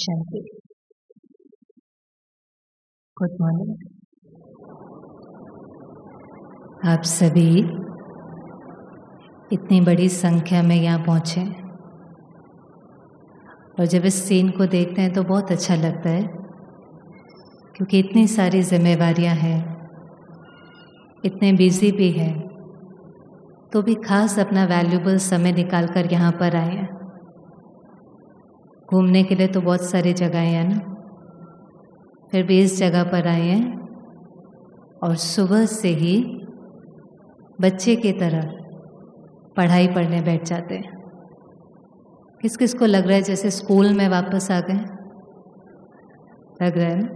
शांति good morning आप सभी इतनी बड़ी संख्या में यहाँ पहुँचे। और जब इस सीन को देखते हैं तो बहुत अच्छा लगता है, क्योंकि इतनी सारी जिम्मेवारियाँ हैं, इतने बिज़ी भी हैं तो भी खास अपना वैल्यूबल समय निकाल कर यहाँ पर आए हैं। घूमने के लिए तो बहुत सारी जगहें हैं ना। फिर भी इस जगह पर आए हैं। और सुबह से ही बच्चे की तरह पढ़ाई पढ़ने बैठ जाते हैं। किस किस को लग रहा है जैसे स्कूल में वापस आ गए? लग रहा है ना?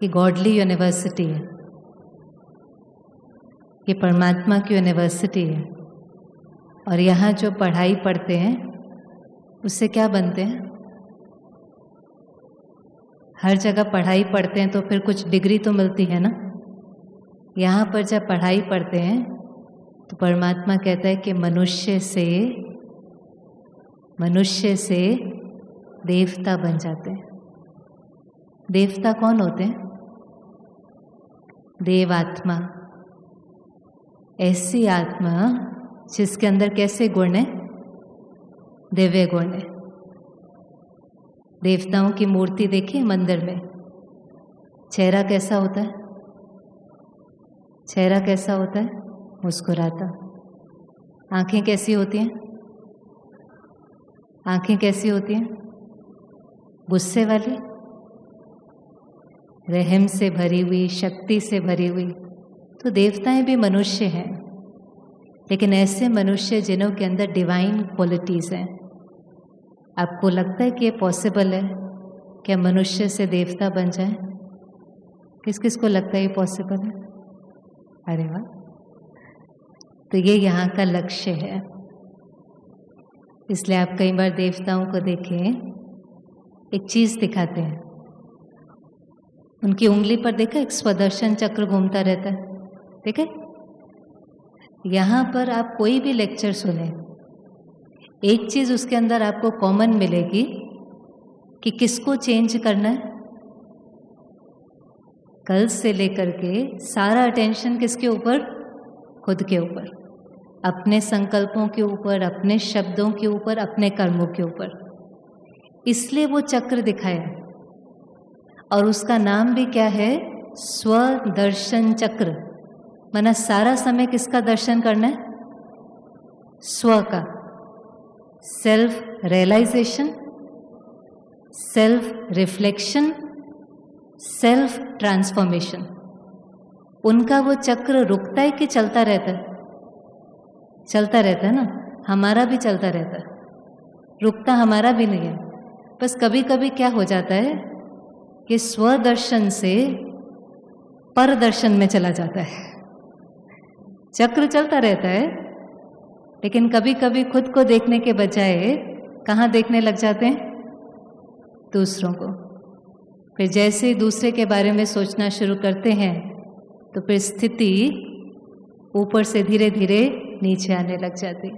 कि गॉडली यूनिवर्सिटी है। ये परमात्मा की यूनिवर्सिटी है। और यहाँ जो पढ़ाई पढ़ते हैं उससे क्या बनते हैं? हर जगह पढ़ाई पढ़ते हैं तो फिर कुछ डिग्री तो मिलती है ना? यहाँ पर जब पढ़ाई पढ़ते हैं तो परमात्मा कहता है कि मनुष्य से मनुष्य से देवता बन जाते हैं। देवता कौन होते हैं? देवात्मा। ऐसी आत्मा जिसके अंदर कैसे गुण है? दिव्य गुण है। देवताओं की मूर्ति देखिए मंदिर में? चेहरा कैसा होता है? चेहरा कैसा होता है? मुस्कुराता। आँखें कैसी होती हैं? आँखें कैसी होती हैं? गुस्से वाली? रहम से भरी हुई, शक्ति से भरी हुई। तो देवताएँ भी मनुष्य हैं। लेकिन ऐसे मनुष्य जिन्हों के अंदर डिवाइन क्वालिटीज़ हैं। आपको लगता है कि ये पॉसिबल है क्या मनुष्य से देवता बन जाए? किस किस को लगता है ये पॉसिबल है? अरे वाह। तो ये यहाँ का लक्ष्य है। इसलिए आप कई बार देवताओं को देखें, एक चीज़ दिखाते हैं। उनकी उंगली पर देखा, एक स्वदर्शन चक्र घूमता रहता है। ठीक है यहाँ पर आप कोई भी लेक्चर सुने एक चीज़ उसके अंदर आपको कॉमन मिलेगी कि किसको चेंज करना है? कल से लेकर के सारा अटेंशन किसके ऊपर? खुद के ऊपर। अपने संकल्पों के ऊपर, अपने शब्दों के ऊपर, अपने कर्मों के ऊपर। इसलिए वो चक्र दिखाया। और उसका नाम भी क्या है? स्वदर्शन चक्र। माना सारा समय किसका दर्शन करना है? स्व का। Self realization self reflection self transformation उनका वो चक्र रुकता है कि चलता रहता है? चलता रहता है ना? हमारा भी चलता रहता है। रुकता हमारा भी नहीं है। बस कभी कभी क्या हो जाता है कि स्वदर्शन से पर दर्शन में चला जाता है। चक्र चलता रहता है लेकिन कभी कभी खुद को देखने के बजाय कहाँ देखने लग जाते हैं? दूसरों को। फिर जैसे ही दूसरे के बारे में सोचना शुरू करते हैं तो फिर स्थिति ऊपर से धीरे धीरे नीचे आने लग जाती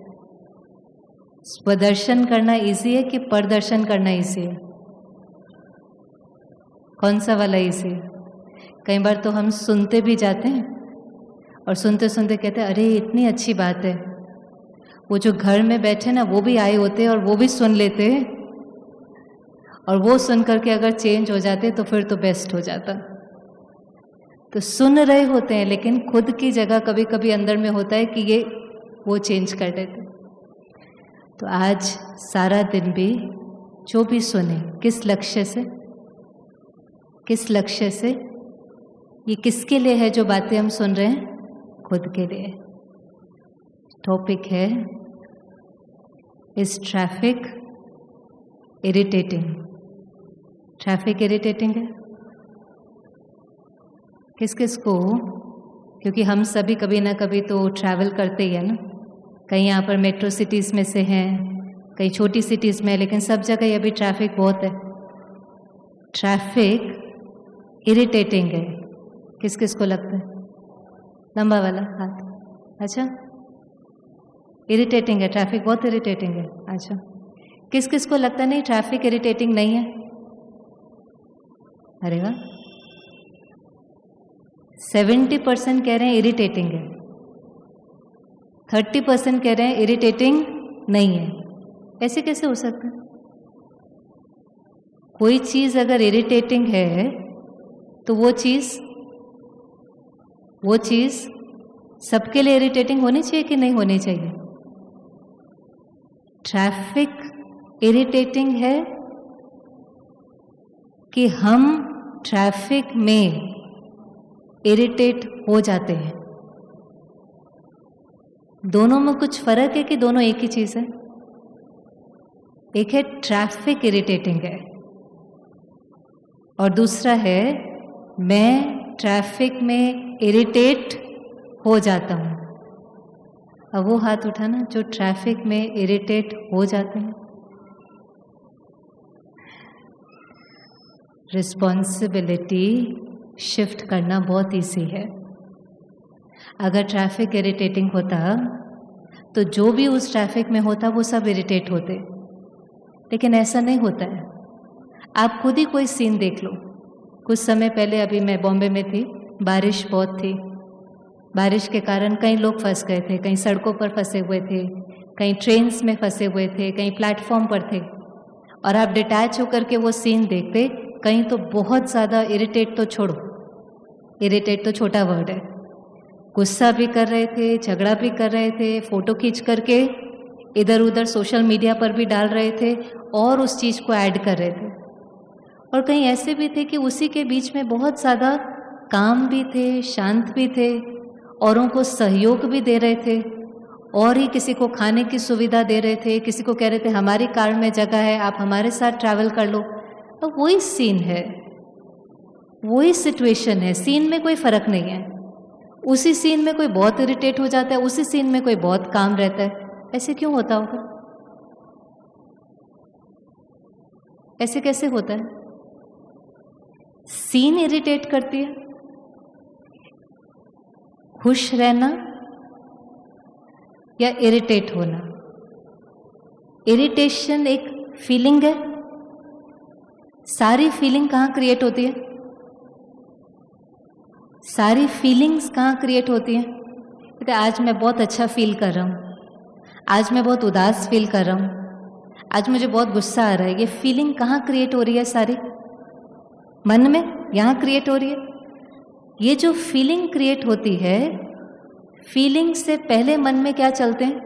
स्वदर्शन करना इजी है कि प्रदर्शन करना इजी है? कौन सा वाला इजी है? कई बार तो हम सुनते भी जाते हैं और सुनते सुनते कहते हैं, अरे, इतनी अच्छी बात है। वो जो घर में बैठे ना, वो भी आए होते और वो भी सुन लेते। और वो सुन करके अगर चेंज हो जाते तो फिर तो बेस्ट हो जाता। तो सुन रहे होते हैं, लेकिन खुद की जगह कभी कभी अंदर में होता है कि ये, वो चेंज कर देते। तो आज सारा दिन भी जो भी सुने, किस लक्ष्य से, किस लक्ष्य से, ये किसके लिए है जो बातें हम सुन रहे हैं? खुद के लिए। टॉपिक है इस ट्रैफ़िक इरिटेटिंग ट्रैफ़िक इरिटेटिंग है? किस किस को? क्योंकि हम सभी कभी ना कभी तो ट्रैवल करते ही है ना। कहीं यहाँ पर मेट्रो सिटीज़ में से हैं, कहीं छोटी सिटीज़ में, लेकिन सब जगह अभी ट्रैफ़िक बहुत है। ट्रैफ़िक इरिटेटिंग है। किस किस को लगता है? लंबा वाला हाथ। अच्छा? इरिटेटिंग है ट्रैफ़िक बहुत इरिटेटिंग है। अच्छा। किस किस को लगता नहीं ट्रैफ़िक इरिटेटिंग नहीं है? अरे वाह। सेवेंटी परसेंट कह रहे हैं इरिटेटिंग है। थर्टी परसेंट कह रहे हैं इरिटेटिंग नहीं है। ऐसे कैसे हो सकता है? कोई चीज़ अगर इरिटेटिंग है तो वो चीज़ वो चीज़ सबके लिए इरिटेटिंग होनी चाहिए कि नहीं होनी चाहिए? ट्रैफ़िक इरिटेटिंग है कि हम ट्रैफ़िक में इरिटेट हो जाते हैं। दोनों में कुछ फ़र्क है कि दोनों एक ही चीज़ है? एक है ट्रैफ़िक इरिटेटिंग है और दूसरा है मैं ट्रैफ़िक में इरिटेट हो जाता हूँ। अब वो हाथ उठाना जो ट्रैफ़िक में इरिटेट हो जाते हैं। रिस्पॉन्सिबिलिटी शिफ्ट करना बहुत ईजी है। अगर ट्रैफ़िक इरिटेटिंग होता तो जो भी उस ट्रैफ़िक में होता, वो सब इरिटेट होते। लेकिन ऐसा नहीं होता है। आप खुद ही कोई सीन देख लो। कुछ समय पहले अभी मैं बॉम्बे में थी, बारिश बहुत थी। बारिश के कारण कई लोग फंस गए थे कहीं सड़कों पर फंसे हुए थे कहीं ट्रेन्स में फंसे हुए थे कहीं प्लेटफॉर्म पर थे। और आप डिटैच होकर के वो सीन देखते, कहीं तो बहुत ज़्यादा इरिटेट तो छोड़ो। इरिटेट तो छोटा वर्ड है। गुस्सा भी कर रहे थे, झगड़ा भी कर रहे थे फ़ोटो खींच करके इधर उधर सोशल मीडिया पर भी डाल रहे थे और उस चीज़ को ऐड कर रहे थे। और कहीं ऐसे भी थे कि उसी के बीच में बहुत ज़्यादा काम भी थे, शांत भी थे औरों को सहयोग भी दे रहे थे, और ही किसी को खाने की सुविधा दे रहे थे, किसी को कह रहे थे, हमारी कार में जगह है, आप हमारे साथ ट्रैवल कर लो। तो वही सीन है। वही सिचुएशन है। सीन में कोई फ़र्क नहीं है। उसी सीन में कोई बहुत इरिटेट हो जाता है, उसी सीन में कोई बहुत काम रहता है। ऐसे क्यों होता होगा? ऐसे कैसे होता है? सीन इरिटेट करती है। खुश रहना या इरिटेट होना? इरिटेशन एक फीलिंग है। सारी फीलिंग कहाँ क्रिएट होती है? सारी फीलिंग्स कहाँ क्रिएट होती हैं? कहते आज मैं बहुत अच्छा फील कर रहा हूँ। आज मैं बहुत उदास फील कर रहा हूँ। आज मुझे बहुत गुस्सा आ रहा है। ये फीलिंग कहाँ क्रिएट हो रही है सारी? मन में? यहाँ क्रिएट हो रही है? ये जो फीलिंग क्रिएट होती है फीलिंग से पहले मन में क्या चलते हैं?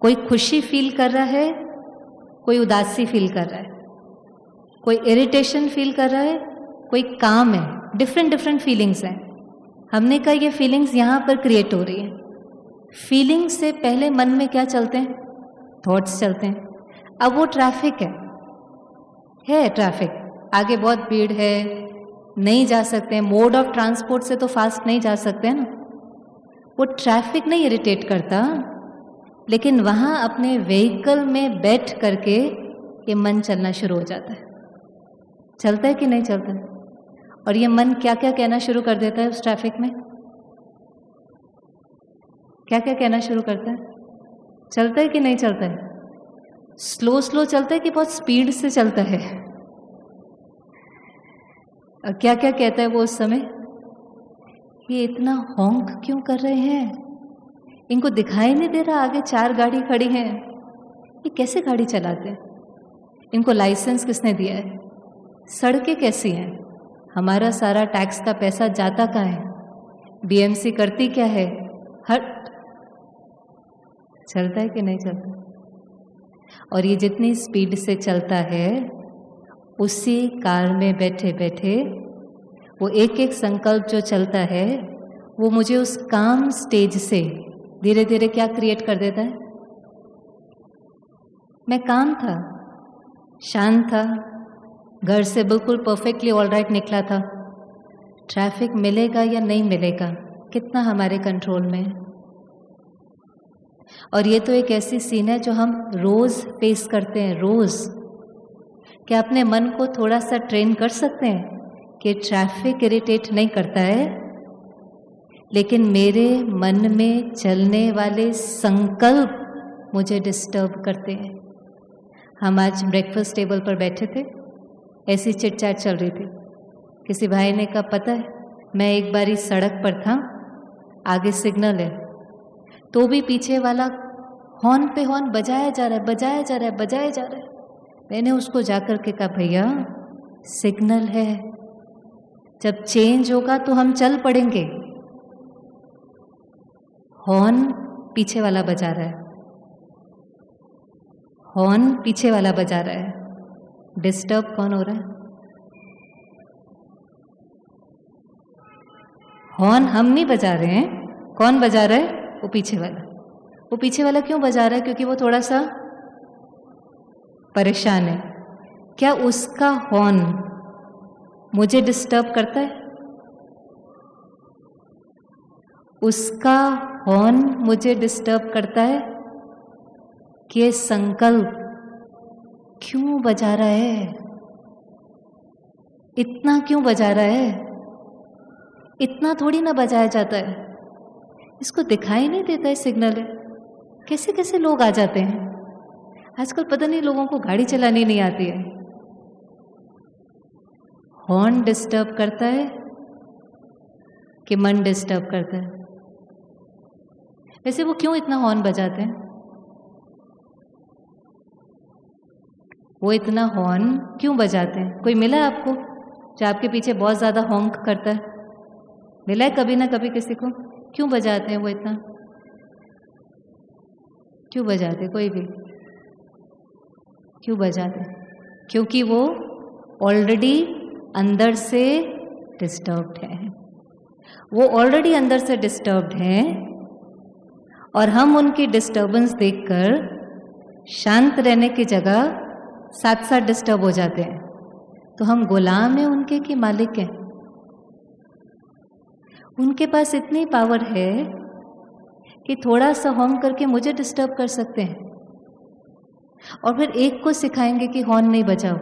कोई खुशी फील कर रहा है, कोई उदासी फील कर रहा है, कोई इरिटेशन फील कर रहा है, कोई काम है डिफरेंट डिफरेंट फीलिंग्स हैं। हमने कहा ये फीलिंग्स यहाँ पर क्रिएट हो रही है। फीलिंग्स से पहले मन में क्या चलते हैं? थॉट्स चलते हैं। अब वो ट्रैफ़िक है। है ट्रैफ़िक आगे बहुत भीड़ है नहीं जा सकते हैं मोड ऑफ़ ट्रांसपोर्ट से तो फास्ट नहीं जा सकते हैं ना। वो ट्रैफ़िक नहीं इरिटेट करता, लेकिन वहाँ अपने व्हीकल में बैठ करके ये मन चलना शुरू हो जाता है। चलता है कि नहीं चलता? है और ये मन क्या क्या कहना शुरू कर देता है उस ट्रैफ़िक में? क्या क्या कहना शुरू करता है? चलता है कि नहीं चलता है? स्लो स्लो चलता है कि बहुत स्पीड से चलता है? क्या क्या कहता है वो उस समय? ये इतना होंक क्यों कर रहे हैं? इनको दिखाई नहीं दे रहा आगे चार गाड़ी खड़ी हैं। ये कैसे गाड़ी चलाते हैं? इनको लाइसेंस किसने दिया है? सड़कें कैसी हैं? हमारा सारा टैक्स का पैसा जाता कहाँ है? बीएमसी करती क्या है? हट चलता है कि नहीं चलता? और ये जितनी स्पीड से चलता है उसी कार में बैठे बैठे वो एक एक संकल्प जो चलता है, वो मुझे उस काम स्टेज से धीरे धीरे क्या क्रिएट कर देता है? मैं काम था शांत था, घर से बिल्कुल परफेक्टली ऑल राइट निकला था। ट्रैफ़िक मिलेगा या नहीं मिलेगा, कितना हमारे कंट्रोल में और ये तो एक ऐसी सीन है जो हम रोज फेस करते हैं, रोज। क्या अपने मन को थोड़ा सा ट्रेन कर सकते हैं कि ट्रैफ़िक इरिटेट नहीं करता है? लेकिन मेरे मन में चलने वाले संकल्प मुझे डिस्टर्ब करते हैं। हम आज ब्रेकफास्ट टेबल पर बैठे थे। ऐसी चिट चैट चल रही थी। किसी भाई ने कहा, पता है, मैं एक बारी सड़क पर था। आगे सिग्नल है। तो भी पीछे वाला हॉर्न पे हॉर्न बजाया जा रहा है, बजाया जा रहा है, बजाया जा रहा है। मैंने उसको जाकर के कहा, भैया सिग्नल है। जब चेंज होगा तो हम चल पड़ेंगे। हॉर्न पीछे वाला बजा रहा है। हॉर्न पीछे वाला बजा रहा है। डिस्टर्ब कौन हो रहा है? हॉर्न हम नहीं बजा रहे हैं। कौन बजा रहा है? वो पीछे वाला। वो पीछे वाला क्यों बजा रहा है? क्योंकि वो थोड़ा सा परेशान है। क्या उसका हॉर्न मुझे डिस्टर्ब करता है? उसका हॉर्न मुझे डिस्टर्ब करता है कि संकल्प क्यों बजा रहा है? इतना क्यों बजा रहा है? इतना थोड़ी ना बजाया जाता है। इसको दिखाई नहीं देता है सिग्नल है कैसे कैसे लोग आ जाते हैं? आजकल पता नहीं लोगों को गाड़ी चलानी नहीं आती है। हॉर्न डिस्टर्ब करता है कि मन डिस्टर्ब करता है। वैसे वो क्यों इतना हॉर्न बजाते हैं? वो इतना हॉर्न क्यों बजाते हैं? कोई मिला है आपको जो आपके पीछे बहुत ज़्यादा हॉन्क करता है? मिला है कभी ना कभी किसी को? क्यों बजाते हैं वो इतना? क्यों बजाते कोई भी। क्यों बजाते? क्योंकि वो ऑलरेडी अंदर से डिस्टर्ब्ड है। वो ऑलरेडी अंदर से डिस्टर्ब्ड है और हम उनकी डिस्टर्बेंस देखकर शांत रहने की जगह साथ साथ डिस्टर्ब हो जाते हैं। तो हम गुलाम हैं उनके कि मालिक हैं? उनके पास इतनी पावर है कि थोड़ा सा होम करके मुझे डिस्टर्ब कर सकते हैं। और फिर एक को सिखाएँगे कि हॉर्न नहीं बजाओ।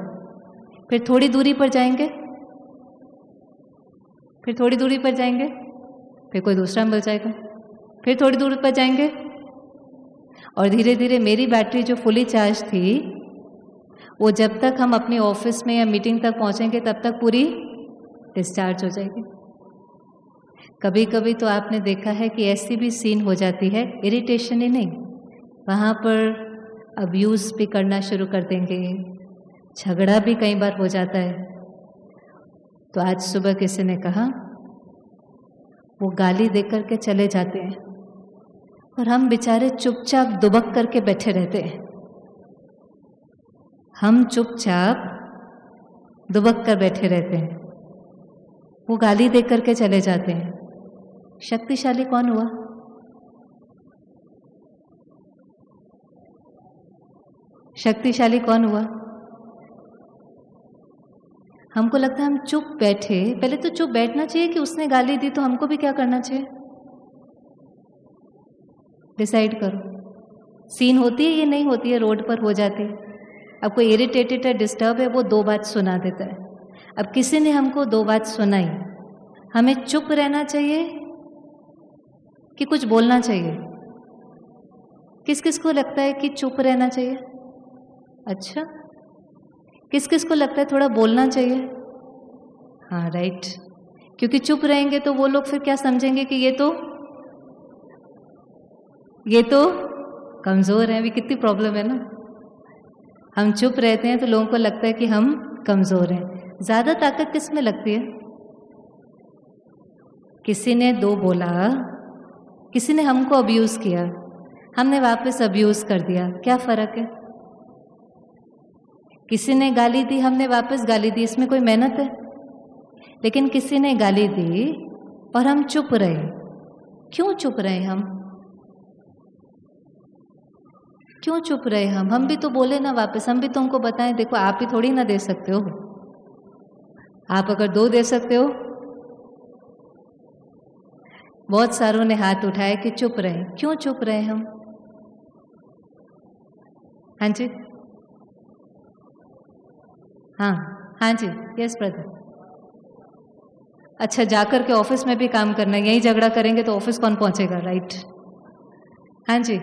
फिर थोड़ी दूरी पर जाएँगे। फिर थोड़ी दूरी पर जाएँगे। फिर कोई दूसरा मिल जाएगा। फिर थोड़ी दूरी पर जाएँगे। और धीरे धीरे मेरी बैटरी जो फुली चार्ज थी, वो जब तक हम अपने ऑफ़िस में या मीटिंग तक पहुँचेंगे, तब तक पूरी डिस्चार्ज हो जाएगी। कभी कभी तो आपने देखा है कि ऐसी भी सीन हो जाती है। इरिटेशन ही नहीं। वहाँ पर अब्यूज़ भी करना शुरू कर देंगे। झगड़ा भी कई बार हो जाता है। तो आज सुबह किसी ने कहा, वो गाली दे करके चले जाते हैं और हम बेचारे चुपचाप दुबक करके बैठे रहते हैं। हम चुपचाप दुबक कर बैठे रहते हैं। वो गाली दे करके चले जाते हैं। शक्तिशाली कौन हुआ? शक्तिशाली कौन हुआ? हमको लगता है हम चुप बैठे। पहले तो चुप बैठना चाहिए कि उसने गाली दी तो हमको भी क्या करना चाहिए? डिसाइड करो। सीन होती है ये नहीं होती है, रोड पर हो जाती है। अब कोई इरिटेटेड है डिस्टर्ब है, वो दो बात सुना देता है। अब किसी ने हमको दो बात सुनाई। हमें चुप रहना चाहिए कि कुछ बोलना चाहिए? किस किस को लगता है कि चुप रहना चाहिए? अच्छा। किस किस को लगता है थोड़ा बोलना चाहिए? हाँ राइट क्योंकि चुप रहेंगे तो वो लोग फिर क्या समझेंगे कि ये तो ये तो कमज़ोर है। अभी कितनी प्रॉब्लम है ना। हम चुप रहते हैं तो लोगों को लगता है कि हम कमज़ोर हैं। ज़्यादा ताकत किसमें लगती है? किसी ने दो बोला, किसी ने हमको अब्यूज़ किया, हमने वापस अब्यूज़ कर दिया। क्या फ़र्क है? किसी ने गाली दी, हमने वापस गाली दी, इसमें कोई मेहनत है? लेकिन किसी ने गाली दी और हम चुप रहे। क्यों चुप रहे हम? क्यों चुप रहे हम? हम भी तो बोले ना वापस, हम भी तुमको बताएँ, देखो, आप ही थोड़ी ना दे सकते हो। आप अगर दो दे सकते हो? बहुत सारों ने हाथ उठाए कि चुप रहे। क्यों चुप रहे हम? हाँ जी? हाँ हाँ जी यस ब्रदर अच्छा जाकर के ऑफ़िस में भी काम करना है यही झगड़ा करेंगे तो ऑफ़िस कौन पहुंचेगा राइट हाँ जी.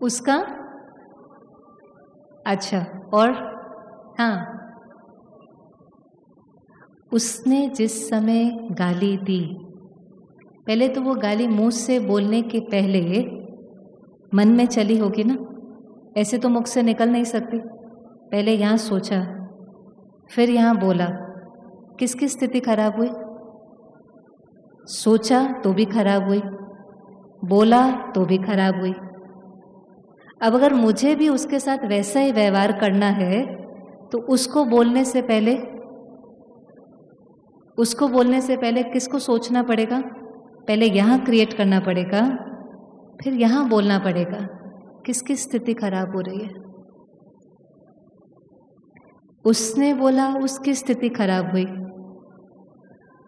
उसका? अच्छा और? हाँ. उसने जिस समय गाली दी, पहले तो वो गाली मुँह से बोलने के पहले मन में चली होगी ना? ऐसे तो मुख से निकल नहीं सकती। पहले यहाँ सोचा, फिर यहाँ बोला, किसकी स्थिति खराब हुई? सोचा तो भी खराब हुई, बोला तो भी खराब हुई। अब अगर मुझे भी उसके साथ वैसा ही व्यवहार करना है तो उसको बोलने से पहले, उसको बोलने से पहले किसको सोचना पड़ेगा? पहले यहाँ क्रिएट करना पड़ेगा, फिर यहाँ बोलना पड़ेगा। किसकी स्थिति खराब हो रही है? उसने बोला, उसकी स्थिति खराब हुई।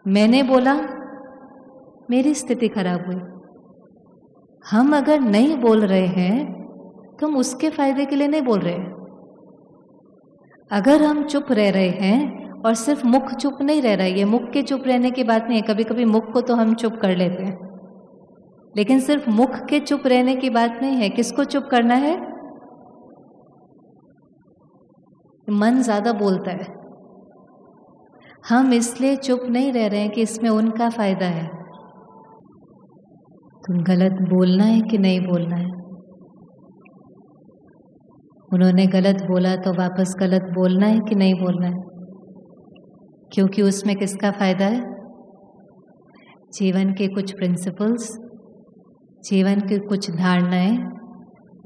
मैंने बोला, मेरी स्थिति खराब हुई। हम अगर नहीं बोल रहे हैं तो हम उसके फ़ायदे के लिए नहीं बोल रहे। हैं अगर हम चुप रह रहे हैं, और सिर्फ़ मुख चुप नहीं रह रहा है, ये मुख के चुप रहने की बात नहीं है कभी कभी मुख को तो हम चुप कर लेते हैं। लेकिन सिर्फ़ मुख के चुप रहने की बात नहीं है। किसको चुप करना है? मन ज़्यादा बोलता है। हम इसलिए चुप नहीं रह रहे हैं कि इसमें उनका फ़ायदा है। तुम गलत बोलना है कि नहीं बोलना है? उन्होंने गलत बोला तो वापस गलत बोलना है कि नहीं बोलना है? क्योंकि उसमें किसका फ़ायदा है? जीवन के कुछ प्रिंसिपल्स जीवन की कुछ धारणाएँ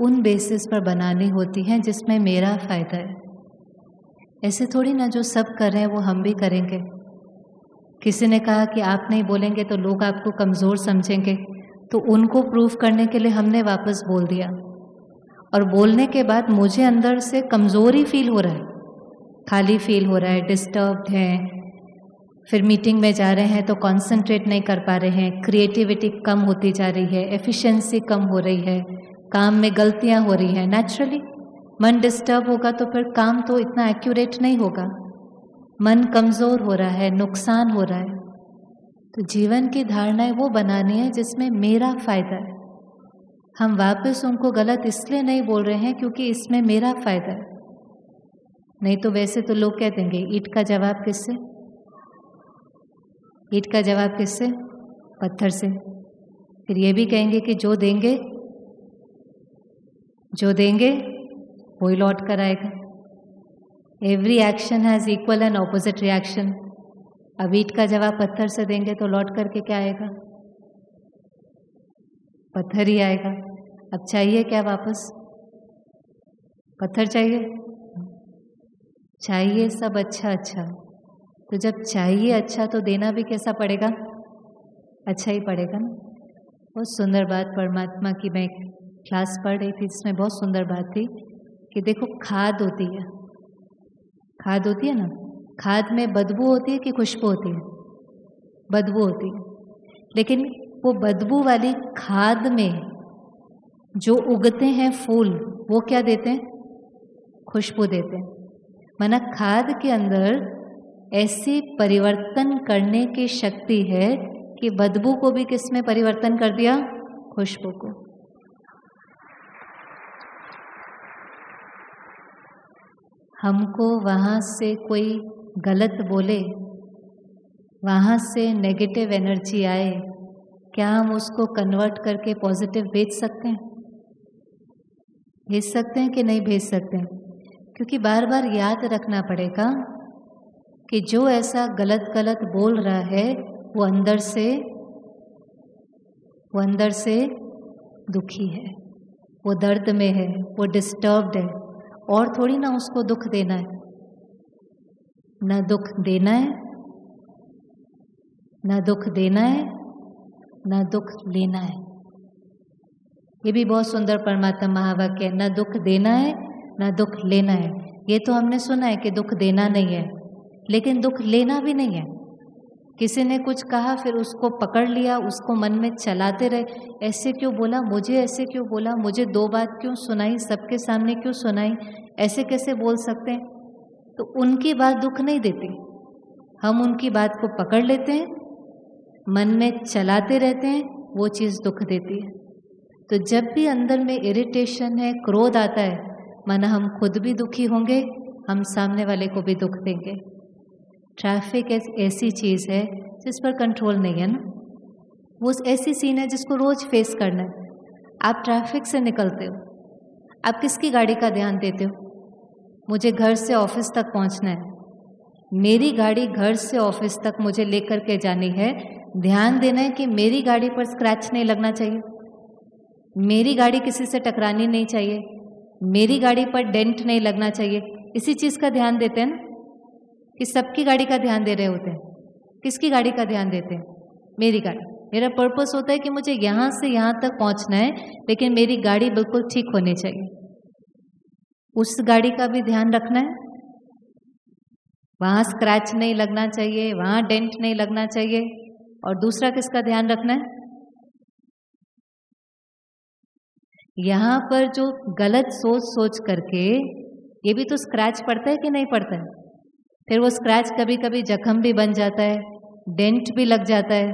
उन बेसिस पर बनानी होती हैं जिसमें मेरा फ़ायदा है। ऐसे थोड़ी ना जो सब कर रहे हैं, वो हम भी करेंगे। किसी ने कहा कि आप नहीं बोलेंगे तो लोग आपको कमज़ोर समझेंगे। तो उनको प्रूफ करने के लिए हमने वापस बोल दिया। और बोलने के बाद मुझे अंदर से कमज़ोरी फील हो रहा है। खाली फील हो रहा है डिस्टर्ब्ड है फिर मीटिंग में जा रहे हैं तो कंसंट्रेट नहीं कर पा रहे हैं। क्रिएटिविटी कम होती जा रही है एफिशिएंसी कम हो रही है, काम में गलतियाँ हो रही हैं। नेचुरली मन डिस्टर्ब होगा तो फिर काम तो इतना एक्यूरेट नहीं होगा। मन कमज़ोर हो रहा है, नुकसान हो रहा है। तो जीवन की धारणाएँ वो बनानी है जिसमें मेरा फ़ायदा है। हम वापस उनको गलत इसलिए नहीं बोल रहे हैं क्योंकि इसमें मेरा फ़ायदा है। नहीं तो वैसे तो लोग कह देंगे, ईट का जवाब किससे? ईट का जवाब किससे? पत्थर से। फिर ये भी कहेंगे कि जो देंगे जो देंगे, वही लौट कर आएगा। Every action has equal and opposite reaction अब ईट का जवाब पत्थर से देंगे तो लौट करके क्या आएगा? पत्थर ही आएगा। अब चाहिए क्या वापस? पत्थर चाहिए? चाहिए सब अच्छा अच्छा तो जब चाहिए अच्छा तो देना भी कैसा पड़ेगा? अच्छा ही पड़ेगा ना। बहुत सुंदर बात परमात्मा की मैं क्लास पढ़ रही थी, जिसमें बहुत सुंदर बात थी कि देखो खाद होती है। खाद होती है ना? खाद में बदबू होती है कि खुशबू होती है? बदबू होती है। लेकिन वो बदबू वाली खाद में जो उगते हैं फूल, वो क्या देते हैं? खुशबू देते हैं। मना खाद के अंदर ऐसी परिवर्तन करने की शक्ति है कि बदबू को भी किसमें परिवर्तन कर दिया? खुशबू को। हमको वहाँ से कोई गलत बोले, वहाँ से नेगेटिव एनर्जी आए, क्या हम उसको कन्वर्ट करके पॉजिटिव भेज सकते हैं? भेज सकते हैं कि नहीं भेज सकते? हैं क्योंकि बार बार याद रखना पड़ेगा कि जो ऐसा गलत गलत बोल रहा है, वो अंदर से, वो अंदर से दुखी है। वो दर्द में है, वो डिस्टर्ब्ड है। और थोड़ी ना उसको दुख देना है। न दुख देना है, न दुख देना है, न दुख लेना है। ये भी बहुत सुंदर परमात्मा महावाक्य है, न दुख देना है, न दुख लेना है। ये तो हमने सुना है कि दुख देना नहीं है। लेकिन दुख लेना भी नहीं है। किसी ने कुछ कहा, फिर उसको पकड़ लिया, उसको मन में चलाते रहे। ऐसे क्यों बोला? मुझे ऐसे क्यों बोला? मुझे दो बात क्यों सुनाई? सबके सामने क्यों सुनाई? ऐसे कैसे बोल सकते हैं? तो उनकी बात दुख नहीं देती। हम उनकी बात को पकड़ लेते हैं, मन में चलाते रहते हैं, वो चीज़ दुख देती है। तो जब भी अंदर में इरिटेशन है, क्रोध आता है, माना हम खुद भी दुखी होंगे, हम सामने वाले को भी दुख देंगे। ट्रैफ़िक एक ऐसी चीज़ है जिस पर कंट्रोल नहीं है ना। वो ऐसी सीन है जिसको रोज़ फेस करना है। आप ट्रैफ़िक से निकलते हो। आप किसकी गाड़ी का ध्यान देते हो? मुझे घर से ऑफ़िस तक पहुँचना है। मेरी गाड़ी घर से ऑफ़िस तक मुझे लेकर के जानी है। ध्यान देना है कि मेरी गाड़ी पर स्क्रैच नहीं लगना चाहिए। मेरी गाड़ी किसी से टकरानी नहीं चाहिए। मेरी गाड़ी पर डेंट नहीं लगना चाहिए। इसी चीज़ का ध्यान देते हैं ना। कि सबकी गाड़ी का ध्यान दे रहे होते हैं। किसकी गाड़ी का ध्यान देते हैं? मेरी गाड़ी। मेरा पर्पस होता है कि मुझे यहाँ से यहाँ तक पहुँचना है, लेकिन मेरी गाड़ी बिल्कुल ठीक होनी चाहिए। उस गाड़ी का भी ध्यान रखना है। वहाँ स्क्रैच नहीं लगना चाहिए, वहाँ डेंट नहीं लगना चाहिए, और दूसरा किसका ध्यान रखना है? यहाँ पर जो गलत सोच सोच करके, ये भी तो स्क्रैच पड़ता है कि नहीं पड़ता है? फिर वो स्क्रैच कभी कभी जख्म भी बन जाता है डेंट भी लग जाता है।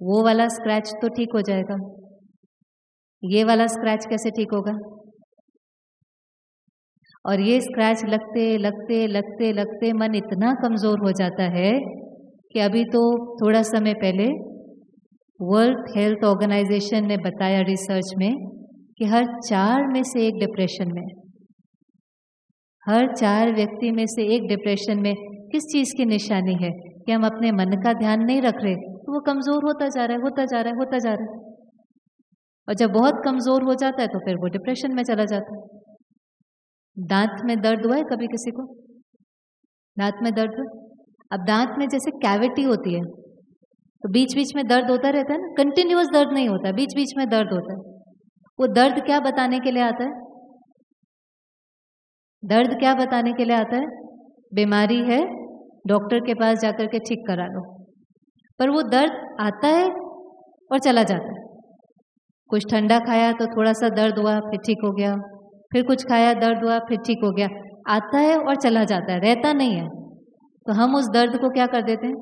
वो वाला स्क्रैच तो ठीक हो जाएगा। ये वाला स्क्रैच कैसे ठीक होगा? और ये स्क्रैच लगते लगते लगते लगते मन इतना कमज़ोर हो जाता है कि अभी तो थोड़ा समय पहले वर्ल्ड हेल्थ ऑर्गेनाइजेशन ने बताया रिसर्च में कि हर चार में से एक डिप्रेशन में हर चार व्यक्ति में से एक डिप्रेशन में किस चीज़ की निशानी है? कि हम अपने मन का ध्यान नहीं रख रहे तो वो कमज़ोर होता जा रहा है, होता जा रहा है, होता जा रहा है। और जब बहुत कमज़ोर हो जाता है तो फिर वो डिप्रेशन में चला जाता है। दांत में दर्द हुआ है कभी किसी को? दांत में दर्द अब दांत में जैसे कैविटी होती है तो बीच बीच में दर्द होता रहता है ना कंटिन्यूस दर्द नहीं होता बीच बीच में दर्द होता है। वो दर्द क्या बताने के लिए आता है? दर्द क्या बताने के लिए आता है? बीमारी है डॉक्टर के पास जाकर के ठीक करा लो। पर वो दर्द आता है और चला जाता है। कुछ ठंडा खाया तो थोड़ा सा दर्द हुआ फिर ठीक हो गया। फिर कुछ खाया दर्द हुआ फिर ठीक हो गया। आता है और चला जाता है रहता नहीं है। तो हम उस दर्द को क्या कर देते हैं?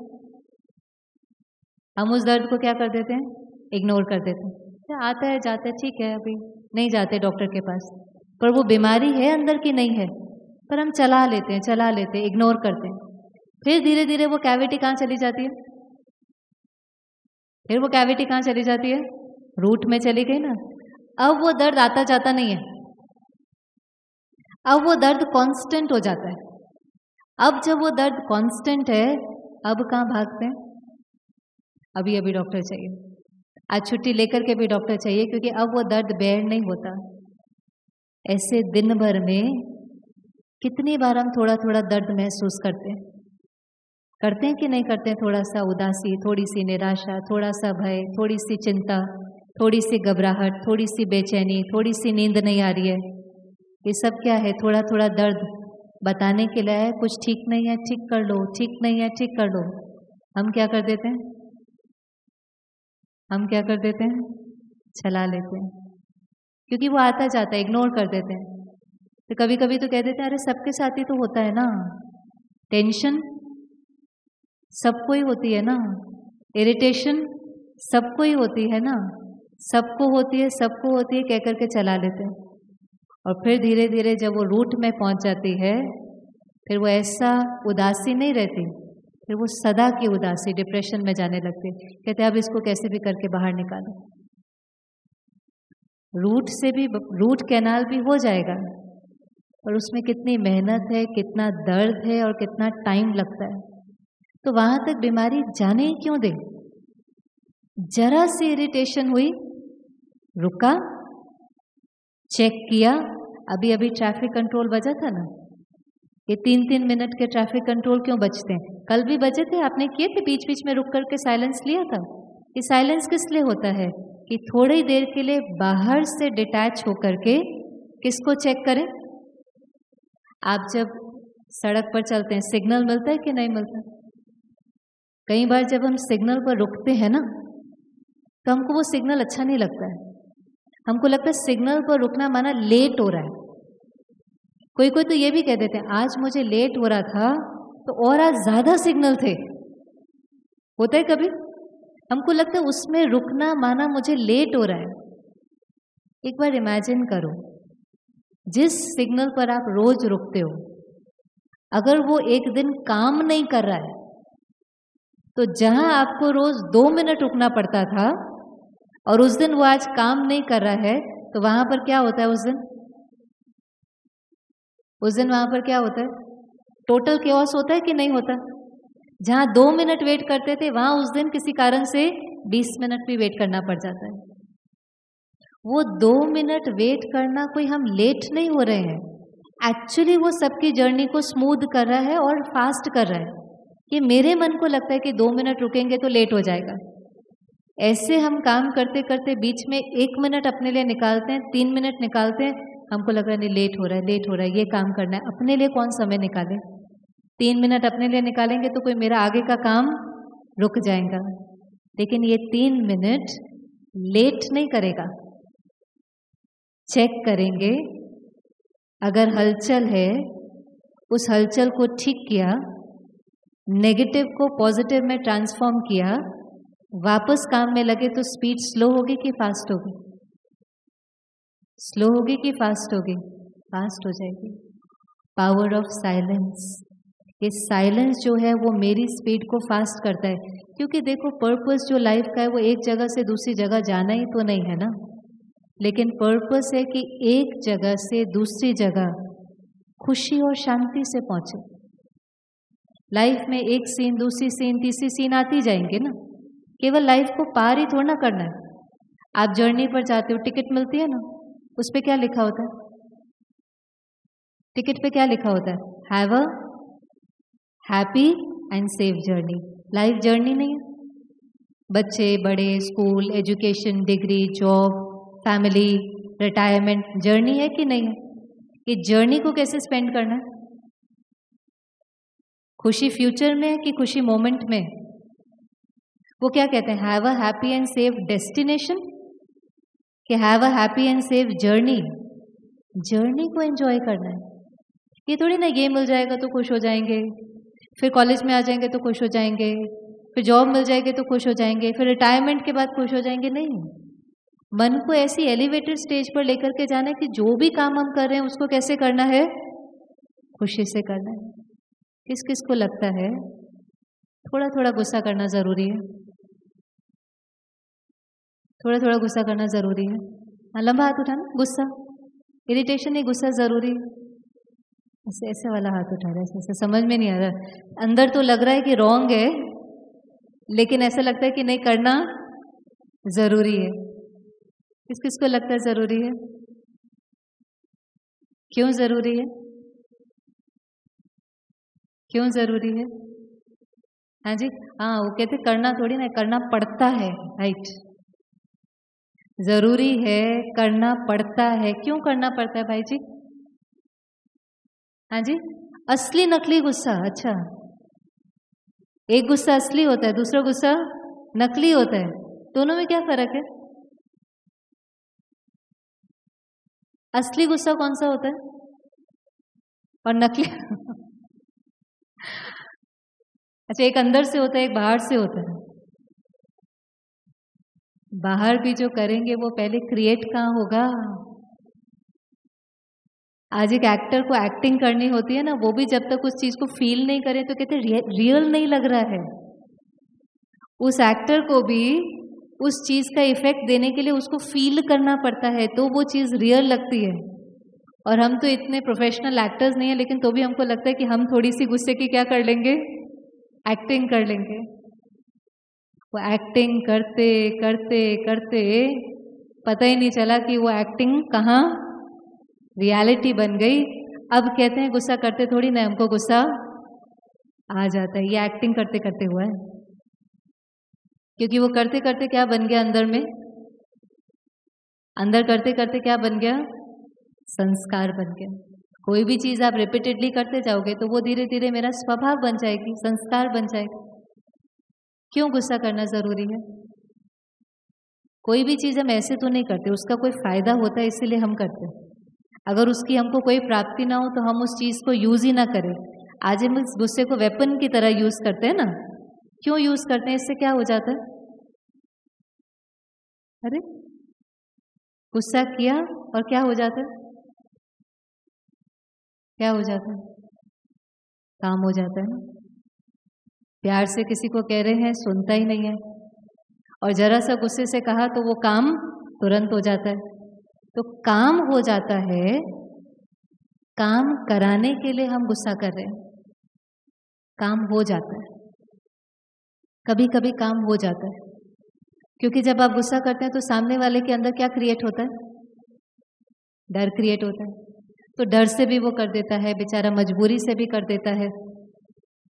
हम उस दर्द को क्या कर देते हैं? इग्नोर कर देते हैं। अच्छा, आता है जाता है ठीक है अभी नहीं जाते डॉक्टर के पास। पर वो बीमारी है अंदर की नहीं है, पर हम चला लेते हैं, चला लेते हैं इग्नोर करते हैं। फिर धीरे धीरे वो कैविटी कहाँ चली जाती है? फिर वो कैविटी कहाँ चली जाती है? रूट में चली गई ना। अब वो दर्द आता जाता नहीं है। अब वो दर्द कांस्टेंट हो जाता है। अब जब वो दर्द कांस्टेंट है, अब कहाँ भागते हैं? अभी अभी डॉक्टर चाहिए। आज छुट्टी लेकर के भी डॉक्टर चाहिए, क्योंकि अब वो दर्द बेर नहीं होता। ऐसे दिन भर में कितनी बार हम थोड़ा थोड़ा दर्द महसूस करते हैं? करते हैं कि नहीं करते हैं? थोड़ा सा उदासी थोड़ी सी निराशा थोड़ा सा भय थोड़ी सी चिंता थोड़ी सी घबराहट थोड़ी सी बेचैनी थोड़ी सी नींद नहीं आ रही है। ये सब क्या है? थोड़ा थोड़ा दर्द बताने के लिए है, कुछ ठीक नहीं है, ठीक कर लो, ठीक नहीं है, ठीक कर लो। हम क्या कर देते हैं? हम क्या कर देते हैं? चला लेते हैं। क्योंकि वो आता जाता है इग्नोर कर देते हैं। तो कभी कभी तो कह देते हैं, अरे, सबके साथ ही तो होता है ना। टेंशन सबको ही होती है ना। इरिटेशन सबको ही होती है ना। सबको होती है, सबको होती है, कह करके चला लेते हैं। और फिर धीरे धीरे जब वो रूट में पहुँच जाती है, फिर वो ऐसा उदासी नहीं रहती, फिर वो सदा की उदासी डिप्रेशन में जाने लगते कहते अब इसको कैसे भी करके बाहर निकालो। रूट से भी, रूट कैनाल भी हो जाएगा। पर उसमें कितनी मेहनत है, कितना दर्द है और कितना टाइम लगता है। तो वहाँ तक बीमारी जाने ही क्यों दे? जरा सी इरिटेशन हुई, रुका, चेक किया अभी अभी ट्रैफ़िक कंट्रोल बजा था ना? ये तीन तीन मिनट के ट्रैफ़िक कंट्रोल क्यों बचते हैं? कल भी बचे थे, आपने किए थे बीच बीच में रुक करके साइलेंस लिया था? ये साइलेंस किस लिए होता है? कि थोड़ी देर के लिए बाहर से डिटैच होकर के किसको चेक करें? आप जब सड़क पर चलते हैं सिग्नल मिलता है कि नहीं मिलता? कई बार जब हम सिग्नल पर रुकते हैं ना तो हमको वो सिग्नल अच्छा नहीं लगता है। हमको लगता है सिग्नल पर रुकना माना लेट हो रहा है। कोई कोई तो ये भी कह देते हैं, आज मुझे लेट हो रहा था तो और आज ज़्यादा सिग्नल थे। होता है कभी? हमको लगता है उसमें रुकना माना मुझे लेट हो रहा है। एक बार इमेजिन करो, जिस सिग्नल पर आप रोज रुकते हो, अगर वो एक दिन काम नहीं कर रहा है तो जहाँ आपको रोज दो मिनट रुकना पड़ता था और उस दिन वो आज काम नहीं कर रहा है तो वहाँ पर क्या होता है उस दिन? उस दिन वहाँ पर क्या होता है? टोटल केओस होता है कि नहीं होता? जहाँ दो मिनट वेट करते थे, वहाँ उस दिन किसी कारण से बीस मिनट भी वेट करना पड़ जाता है। वो दो मिनट वेट करना कोई हम लेट नहीं हो रहे हैं। एक्चुअली वो सबकी जर्नी को स्मूथ कर रहा है और फास्ट कर रहा है। कि मेरे मन को लगता है कि दो मिनट रुकेंगे तो लेट हो जाएगा। ऐसे हम काम करते करते बीच में एक मिनट अपने लिए निकालते हैं, तीन मिनट निकालते हैं। हमको लग रहा है, नहीं, लेट हो रहा है, लेट हो रहा है, ये काम करना है। अपने लिए कौन समय निकाले? तीन मिनट अपने लिए निकालेंगे तो कोई मेरा आगे का काम रुक जाएगा। लेकिन ये तीन मिनट लेट नहीं करेगा। चेक करेंगे, अगर हलचल है, उस हलचल को ठीक किया, नेगेटिव को पॉजिटिव में ट्रांसफॉर्म किया, वापस काम में लगे तो स्पीड स्लो होगी कि फास्ट होगी? स्लो होगी कि फास्ट होगी? फास्ट हो जाएगी। Power of silence. ये साइलेंस जो है वो मेरी स्पीड को फास्ट करता है। क्योंकि देखो पर्पस जो लाइफ का है वो एक जगह से दूसरी जगह जाना ही तो नहीं है ना। लेकिन पर्पस है कि एक जगह से दूसरी जगह खुशी और शांति से पहुँचे। लाइफ में एक सीन दूसरी सीन तीसरी सीन आती जाएँगे ना। केवल लाइफ को पार ही थोड़ा ना करना है। आप जर्नी पर जाते हो टिकट मिलती है ना? उस पर क्या लिखा होता है? टिकट पे क्या लिखा होता है? Have a happy and safe journey. Life journey नहीं। है बच्चे, बड़े, school, education, degree, job, family, retirement, journey है कि नहीं? है ये जर्नी को कैसे स्पेंड करना है? खुशी फ्यूचर में है कि खुशी मोमेंट में? वो क्या कहते हैं? Have a happy and safe destination? कि have a happy and safe journey? Journey को एंजॉय करना है। ये थोड़ी ना ये मिल जाएगा तो खुश हो जाएँगे। फिर कॉलेज में आ जाएँगे तो खुश हो जाएँगे, फिर जॉब मिल जाएगी तो खुश हो जाएँगे, फिर रिटायरमेंट के बाद खुश हो जाएँगे, नहीं। मन को ऐसी एलिवेटेड स्टेज पर लेकर के जाना है कि जो भी काम हम कर रहे हैं, उसको कैसे करना है? खुशी से करना है। किस किस को लगता है? थोड़ा थोड़ा गुस्सा करना ज़रूरी है। थोड़ा थोड़ा गुस्सा करना ज़रूरी है। हाँ लंबा हाथ उठाना, गुस्सा। इरिटेशन नहीं गुस्सा ज़रूरी ऐसे ऐसे वाला हाथ उठा रहा है ऐसे समझ में नहीं आ रहा। अंदर तो लग रहा है कि रॉन्ग है, लेकिन ऐसा लगता है कि नहीं, करना ज़रूरी है। किस किस को लगता है ज़रूरी है? क्यों ज़रूरी है? क्यों ज़रूरी है? हाँ जी? हाँ वो कहते करना थोड़ी ना करना पड़ता है राइट ज़रूरी है, करना पड़ता है। क्यों करना पड़ता है भाई जी? हाँ जी? असली नकली गुस्सा अच्छा। एक गुस्सा असली होता है, दूसरा गुस्सा नकली होता है। दोनों में क्या फ़र्क है? असली गुस्सा कौन सा होता है? और नकली अच्छा एक अंदर से होता है, एक बाहर से होता है। बाहर भी जो करेंगे, वो पहले क्रिएट कहाँ होगा? आज एक एक्टर को एक्टिंग करनी होती है ना, वो भी जब तक उस चीज़ को फील नहीं करे तो कहते रियल नहीं लग रहा है। उस एक्टर को भी उस चीज़ का इफ़ेक्ट देने के लिए उसको फील करना पड़ता है तो वो चीज़ रियल लगती है। और हम तो इतने प्रोफेशनल एक्टर्स नहीं है, लेकिन तो भी हमको लगता है कि हम थोड़ी सी गुस्से की क्या कर लेंगे? एक्टिंग कर लेंगे। वो एक्टिंग करते करते करते पता ही नहीं चला कि वो एक्टिंग कहाँ रियलिटी बन गई। अब कहते हैं, गुस्सा करते थोड़ी ना हमको गुस्सा आ जाता है। ये एक्टिंग करते करते हुआ है। क्योंकि वो करते करते क्या बन गया अंदर में? अंदर करते करते क्या बन गया? संस्कार बन गया। कोई भी चीज़ आप रिपीटेडली करते जाओगे तो वो धीरे धीरे मेरा स्वभाव बन जाएगी, संस्कार बन जाएगा। क्यों गुस्सा करना ज़रूरी है? कोई भी चीज़ हम ऐसे तो नहीं करते, उसका कोई फ़ायदा होता है, इसीलिए हम करते अगर उसकी हमको कोई प्राप्ति ना हो तो हम उस चीज़ को यूज़ ही ना करें। आज हम इस गुस्से को वेपन की तरह यूज़ करते हैं ना? क्यों यूज़ करते हैं? इससे क्या हो जाता है? अरे! गुस्सा किया और क्या हो जाता है? क्या हो जाता है? काम हो जाता है ना? प्यार से किसी को कह रहे हैं, सुनता ही नहीं है। और जरा सा गुस्से से कहा तो वो काम तुरंत हो जाता है। तो काम हो जाता है, काम कराने के लिए हम गुस्सा कर रहे हैं। काम हो जाता है। कभी कभी काम हो जाता है। क्योंकि जब आप गुस्सा करते हैं तो सामने वाले के अंदर क्या क्रिएट होता है? डर क्रिएट होता है। तो डर से भी वो कर देता है, बेचारा मजबूरी से भी कर देता है।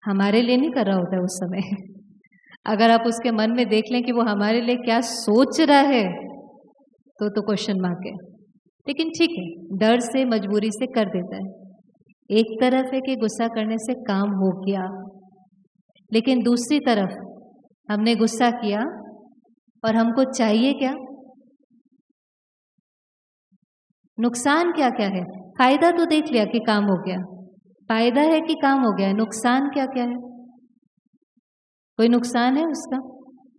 हमारे लिए नहीं कर रहा होता है उस समय। अगर आप उसके मन में देख लें कि वो हमारे लिए क्या सोच रहा है तो तो क्वेश्चन मार्क है। लेकिन ठीक है, डर से, मजबूरी से कर देता है। एक तरफ़ है कि गुस्सा करने से काम हो गया, लेकिन दूसरी तरफ़ हमने गुस्सा किया और हमको चाहिए क्या? नुकसान क्या क्या है? फ़ायदा तो देख लिया कि काम हो गया। फ़ायदा है कि काम हो गया, नुकसान क्या क्या है? कोई नुकसान है उसका?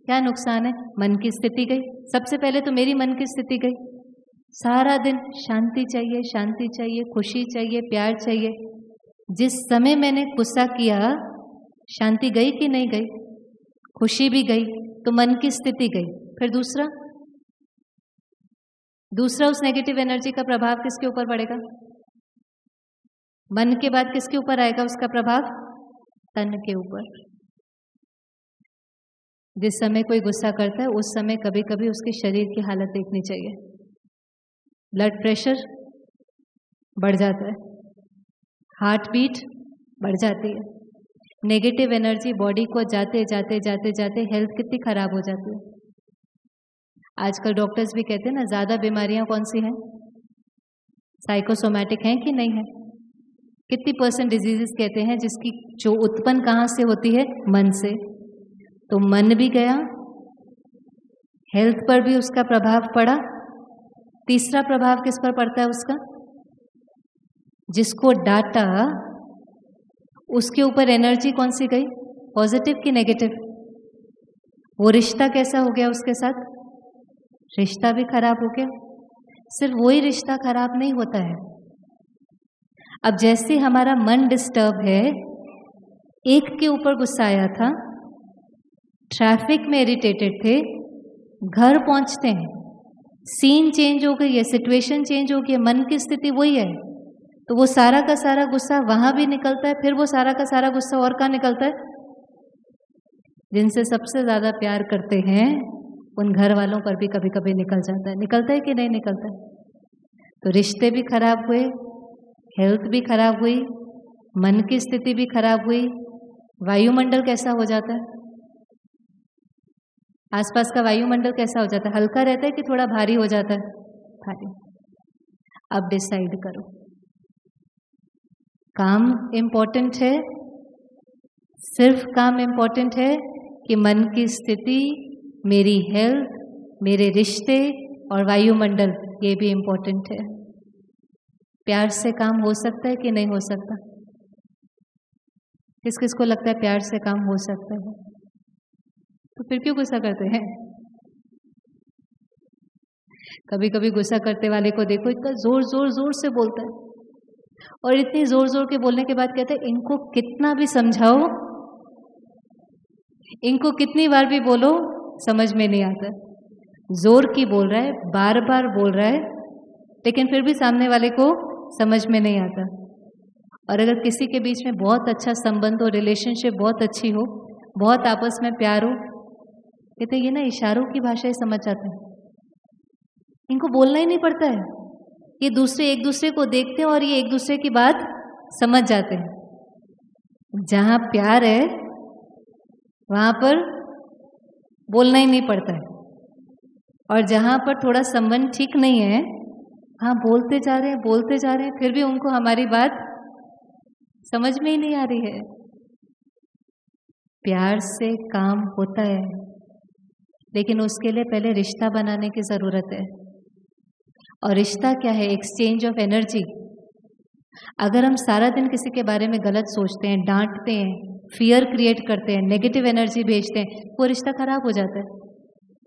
क्या नुकसान है? मन की स्थिति गई। सबसे पहले तो मेरी मन की स्थिति गई। सारा दिन शांति चाहिए शांति चाहिए, खुशी चाहिए, प्यार चाहिए। जिस समय मैंने गुस्सा किया, शांति गई कि नहीं गई? खुशी भी गई तो मन की स्थिति गई। फिर दूसरा? दूसरा उस नेगेटिव एनर्जी का प्रभाव किसके ऊपर पड़ेगा? मन के बाद किसके ऊपर आएगा उसका प्रभाव? तन के ऊपर। जिस समय कोई गुस्सा करता है, उस समय कभी कभी उसके शरीर की हालत देखनी चाहिए। ब्लड प्रेशर बढ़ जाता है हार्ट बीट बढ़ जाती है नेगेटिव एनर्जी बॉडी को जाते जाते जाते जाते हेल्थ कितनी खराब हो जाती है। आजकल डॉक्टर्स भी कहते हैं ना, ज़्यादा बीमारियाँ कौन सी हैं? साइकोसोमैटिक हैं कि नहीं है? कितनी परसेंट डिजीजेस कहते हैं जिसकी, जो उत्पन्न कहाँ से होती है? मन से। तो मन भी गया हेल्थ पर भी उसका प्रभाव पड़ा तीसरा प्रभाव किस पर पड़ता है उसका? जिसको डाटा, उसके ऊपर एनर्जी कौन सी गई? पॉजिटिव की नेगेटिव? वो रिश्ता कैसा हो गया उसके साथ? रिश्ता भी खराब हो गया। सिर्फ़ वही रिश्ता खराब नहीं होता है। अब जैसे हमारा मन डिस्टर्ब है, एक के ऊपर गुस्सा आया था ट्रैफ़िक में इरिटेटेड थे, घर पहुँचते हैं। सीन चेंज हो गई है सिचुएशन चेंज हो गई है मन की स्थिति वही है तो वो सारा का सारा गुस्सा वहाँ भी निकलता है, फिर वो सारा का सारा गुस्सा और कहाँ निकलता है? जिनसे सबसे ज़्यादा प्यार करते हैं, उन घर वालों पर भी कभी कभी निकल जाता है। निकलता है कि नहीं निकलता है? तो रिश्ते भी खराब हुए हेल्थ भी खराब हुई, मन की स्थिति भी खराब हुई, वायुमंडल कैसा हो जाता है? आसपास का वायुमंडल कैसा हो जाता है? हल्का रहता है कि थोड़ा भारी हो जाता है? भारी। अब डिसाइड करो। काम इम्पोर्टेंट है? सिर्फ़ काम इम्पोर्टेंट है कि मन की स्थिति, मेरी हेल्थ मेरे रिश्ते और वायुमंडल, ये भी इम्पोर्टेंट है। प्यार से काम हो सकता है कि नहीं हो सकता? किस किस को लगता है प्यार से काम हो सकता है? तो फिर क्यों गुस्सा करते हैं? कभी कभी गुस्सा करते वाले को देखो, इतना ज़ोर ज़ोर ज़ोर से बोलता है। और इतनी ज़ोर ज़ोर के बोलने के बाद कहते हैं, इनको कितना भी समझाओ, इनको कितनी बार भी बोलो, समझ में नहीं आता ज़ोर की बोल रहा है बार बार बोल रहा है, लेकिन फिर भी सामने वाले को समझ में नहीं आता। और अगर किसी के बीच में बहुत अच्छा संबंध हो रिलेशनशिप बहुत अच्छी हो, बहुत आपस में प्यार हो कहते ये ना इशारों की भाषा ही समझ जाते हैं। इनको बोलना ही नहीं पड़ता है। ये दूसरे, एक दूसरे को देखते हैं और ये एक दूसरे की बात समझ जाते हैं। जहाँ प्यार है, वहाँ पर बोलना ही नहीं पड़ता है। और जहाँ पर थोड़ा संबंध ठीक नहीं है हाँ बोलते जा रहे हैं, बोलते जा रहे हैं, फिर भी उनको हमारी बात समझ में ही नहीं आ रही है। प्यार से काम होता है। लेकिन उसके लिए पहले रिश्ता बनाने की ज़रूरत है। और रिश्ता क्या है? एक्सचेंज ऑफ़ एनर्जी अगर हम सारा दिन किसी के बारे में गलत सोचते हैं, डांटते हैं फियर क्रिएट करते हैं नेगेटिव एनर्जी भेजते हैं, वो रिश्ता खराब हो जाता है।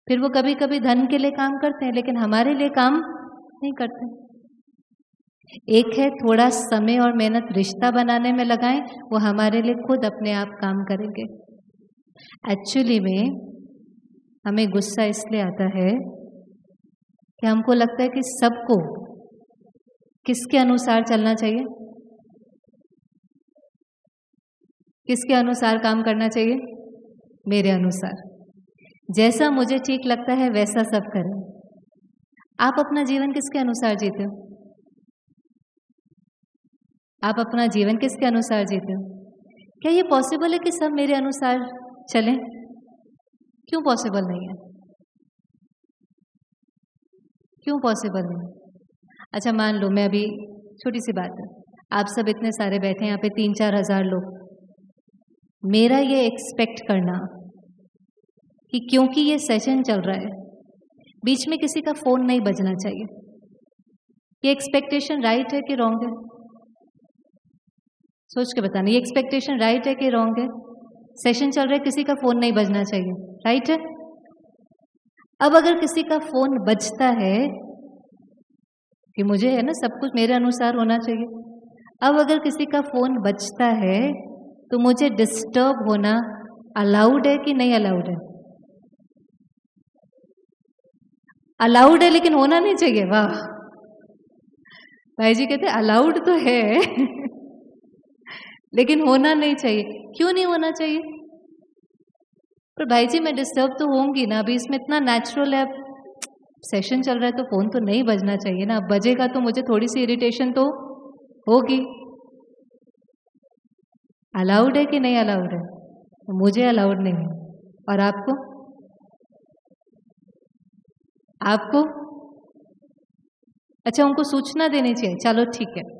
फिर वो कभी कभी धन के लिए काम करते हैं, लेकिन हमारे लिए काम नहीं करते एक है थोड़ा समय और मेहनत रिश्ता बनाने में लगाएँ, वो हमारे लिए खुद अपने आप काम करेंगे। एक्चुअली में हमें गुस्सा इसलिए आता है कि हमको लगता है कि सबको किसके अनुसार चलना चाहिए? किसके अनुसार काम करना चाहिए? मेरे अनुसार। जैसा मुझे ठीक लगता है, वैसा सब करें। आप अपना जीवन किसके अनुसार जीते हो? आप अपना जीवन किसके अनुसार जीते हो? क्या ये पॉसिबल है कि सब मेरे अनुसार चलें? क्यों पॉसिबल नहीं है? क्यों पॉसिबल नहीं अच्छा मान लो, मैं अभी छोटी सी बात है। आप सब इतने सारे बैठे हैं, यहाँ पे तीन चार हज़ार लोग। मेरा ये एक्सपेक्ट करना कि क्योंकि ये सेशन चल रहा है, बीच में किसी का फ़ोन नहीं बजना चाहिए। ये एक्सपेक्टेशन राइट है कि रॉन्ग है? सोच के बताना, ये एक्सपेक्टेशन राइट है कि रॉन्ग है? सेशन चल रहा है, किसी का फ़ोन नहीं बजना चाहिए राइट अब अगर किसी का फ़ोन बजता है, कि मुझे, है ना, सब कुछ मेरे अनुसार होना चाहिए। अब अगर किसी का फ़ोन बजता है तो मुझे डिस्टर्ब होना अलाउड है कि नहीं अलाउड है? अलाउड है, लेकिन होना नहीं चाहिए, वाह। भाई जी कहते अलाउड तो है। लेकिन होना नहीं चाहिए। क्यों नहीं होना चाहिए? पर भाई जी मैं डिस्टर्ब तो होंगी ना, अभी इसमें इतना नेचुरल है। सेशन चल रहा है तो फ़ोन तो नहीं बजना चाहिए ना। बजेगा तो मुझे थोड़ी सी इरिटेशन तो होगी। अलाउड है कि नहीं अलाउड है? तो मुझे अलाउड नहीं है। और आपको? आपको? अच्छा उनको सूचना देनी चाहिए। चलो, ठीक है।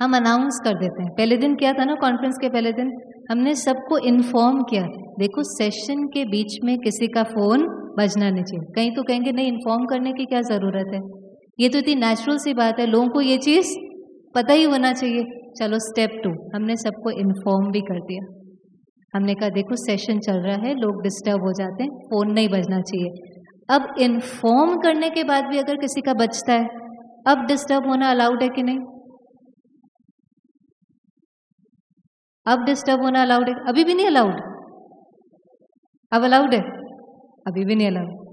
हम अनाउंस कर देते हैं। पहले दिन क्या था ना कॉन्फ्रेंस के पहले दिन, हमने सबको इन्फॉर्म किया देखो सेशन के बीच में किसी का फ़ोन बजना नहीं चाहिए कहीं तो कहेंगे, नहीं इन्फॉर्म करने की क्या ज़रूरत है? ये तो इतनी नेचुरल सी बात है, लोगों को ये चीज़ पता ही होना चाहिए। चलो स्टेप टू हमने सबको इन्फॉर्म भी कर दिया। हमने कहा, देखो सेशन चल रहा है, लोग डिस्टर्ब हो जाते हैं फ़ोन नहीं बजना चाहिए। अब इन्फॉर्म करने के बाद भी अगर किसी का बचता है, अब डिस्टर्ब होना अलाउड है कि नहीं? अब डिस्टर्ब होना अलाउड है? अभी भी नहीं अलाउड अब अलाउड है? अभी भी नहीं अलाउड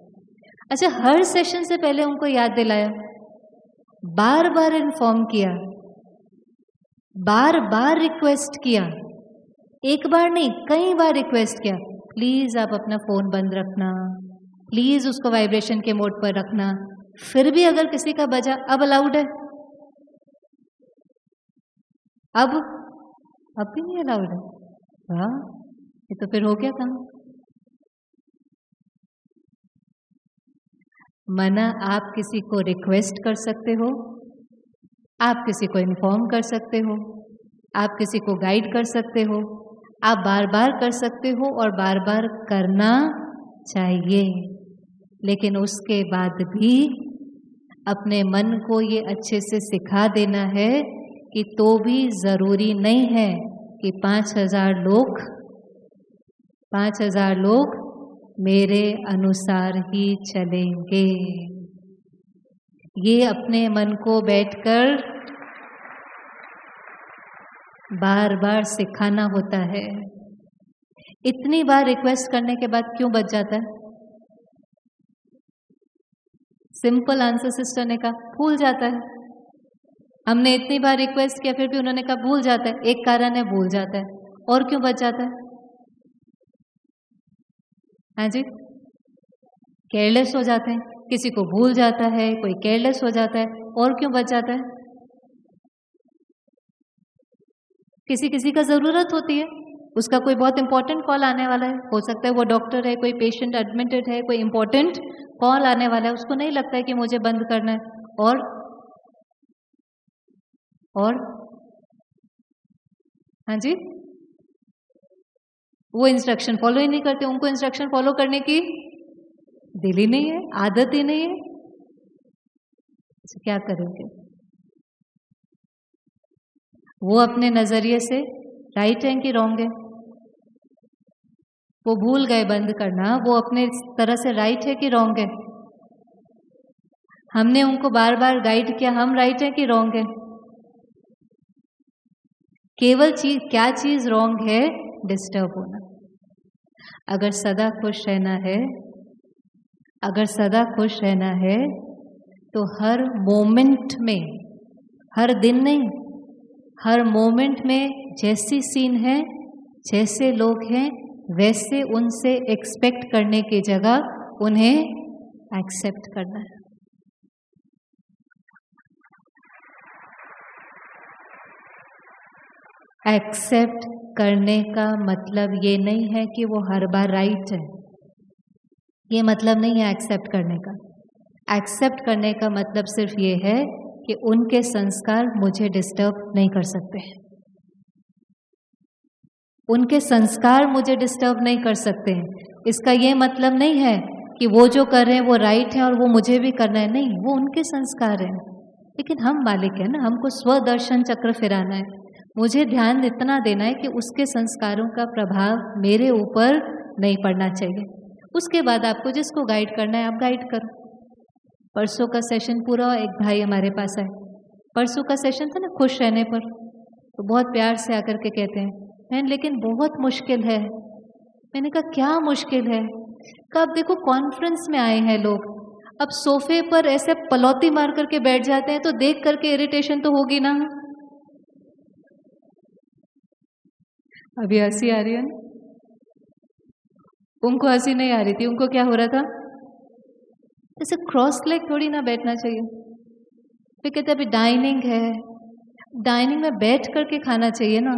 अच्छा हर सेशन से पहले उनको याद दिलाया बार बार इन्फॉर्म किया बार बार रिक्वेस्ट किया, एक बार नहीं, कई बार रिक्वेस्ट किया प्लीज़ आप अपना फ़ोन बंद रखना प्लीज़ उसको वाइब्रेशन के मोड पर रखना, फिर भी अगर किसी का बजा, अब अलाउड है? अब अब भी नहीं अलाउड है। वाह, ये तो फिर हो गया काम। मना, आप किसी को रिक्वेस्ट कर सकते हो, आप किसी को इन्फॉर्म कर सकते हो, आप किसी को गाइड कर सकते हो, आप बार बार कर सकते हो और बार बार करना चाहिए। लेकिन उसके बाद भी अपने मन को ये अच्छे से सिखा देना है कि तो भी ज़रूरी नहीं है कि पाँच हज़ार लोग, पाँच हज़ार लोग मेरे अनुसार ही चलेंगे। ये अपने मन को बैठकर बार बार सिखाना होता है। इतनी बार रिक्वेस्ट करने के बाद क्यों बच जाता है? सिंपल आंसर सिस्टर ने कहा, भूल जाता है। हमने इतनी बार रिक्वेस्ट किया, फिर भी उन्होंने कहा, भूल जाता है। एक कारण है, भूल जाता है। और क्यों बच जाता है? हाँ जी? केयरलेस हो जाते हैं। किसी को भूल जाता है, कोई केयरलेस हो जाता है, और क्यों बच जाता है? किसी किसी का ज़रूरत होती है। उसका कोई बहुत इंपॉर्टेंट कॉल आने वाला है। हो सकता है वो डॉक्टर है, कोई पेशेंट एडमिटेड है, कोई इंपॉर्टेंट कॉल आने वाला है। उसको नहीं लगता है कि मुझे बंद करना है। और और हाँ जी? वो इंस्ट्रक्शन फॉलो ही नहीं करते, उनको इंस्ट्रक्शन फॉलो करने की दिल ही नहीं है, आदत ही नहीं है। तो क्या करेंगे? वो अपने नज़रिए से राइट है कि रॉन्ग है? वो भूल गए बंद करना, वो अपने तरह से राइट है कि रॉन्ग है? हमने उनको बार बार गाइड किया, हम राइट है कि रॉन्ग है? केवल चीज़, क्या चीज़ रॉन्ग है? डिस्टर्ब होना। अगर सदा खुश रहना है, अगर सदा खुश रहना है तो हर मोमेंट में, हर दिन नहीं, हर मोमेंट में जैसी सीन है, जैसे लोग हैं, वैसे उनसे एक्सपेक्ट करने की जगह उन्हें एक्सेप्ट करना है। एक्सेप्ट करने का मतलब ये नहीं है कि वो हर बार राइट है। ये मतलब नहीं है एक्सेप्ट करने का। एक्सेप्ट करने का मतलब सिर्फ़ ये है कि उनके संस्कार मुझे डिस्टर्ब नहीं कर सकते। उनके संस्कार मुझे डिस्टर्ब नहीं कर सकते। इसका ये मतलब नहीं है कि वो जो कर रहे हैं वो राइट है और वो मुझे भी करना है। नहीं, वो उनके संस्कार हैं। लेकिन हम मालिक हैं ना, हमको स्वदर्शन चक्र फिराना है। मुझे ध्यान इतना देना है कि उसके संस्कारों का प्रभाव मेरे ऊपर नहीं पड़ना चाहिए। उसके बाद आपको जिसको गाइड करना है, आप गाइड करो। परसों का सेशन पूरा एक भाई हमारे पास आए। परसों का सेशन था ना, खुश रहने पर। तो बहुत प्यार से आकर के कहते हैं मैंने लेकिन बहुत मुश्किल है। मैंने कहा, क्या मुश्किल है? कब? देखो कॉन्फ्रेंस में आए हैं लोग। अब सोफे पर ऐसे पलौती मार करके बैठ जाते हैं तो देख करके इरिटेशन तो होगी ना। अभी हँसी आ रही है? उनको हँसी नहीं आ रही थी। उनको क्या हो रहा था? ऐसे क्रॉस लेग थोड़ी ना बैठना चाहिए। फिर कहते अभी डाइनिंग है। डाइनिंग में बैठ करके खाना चाहिए ना।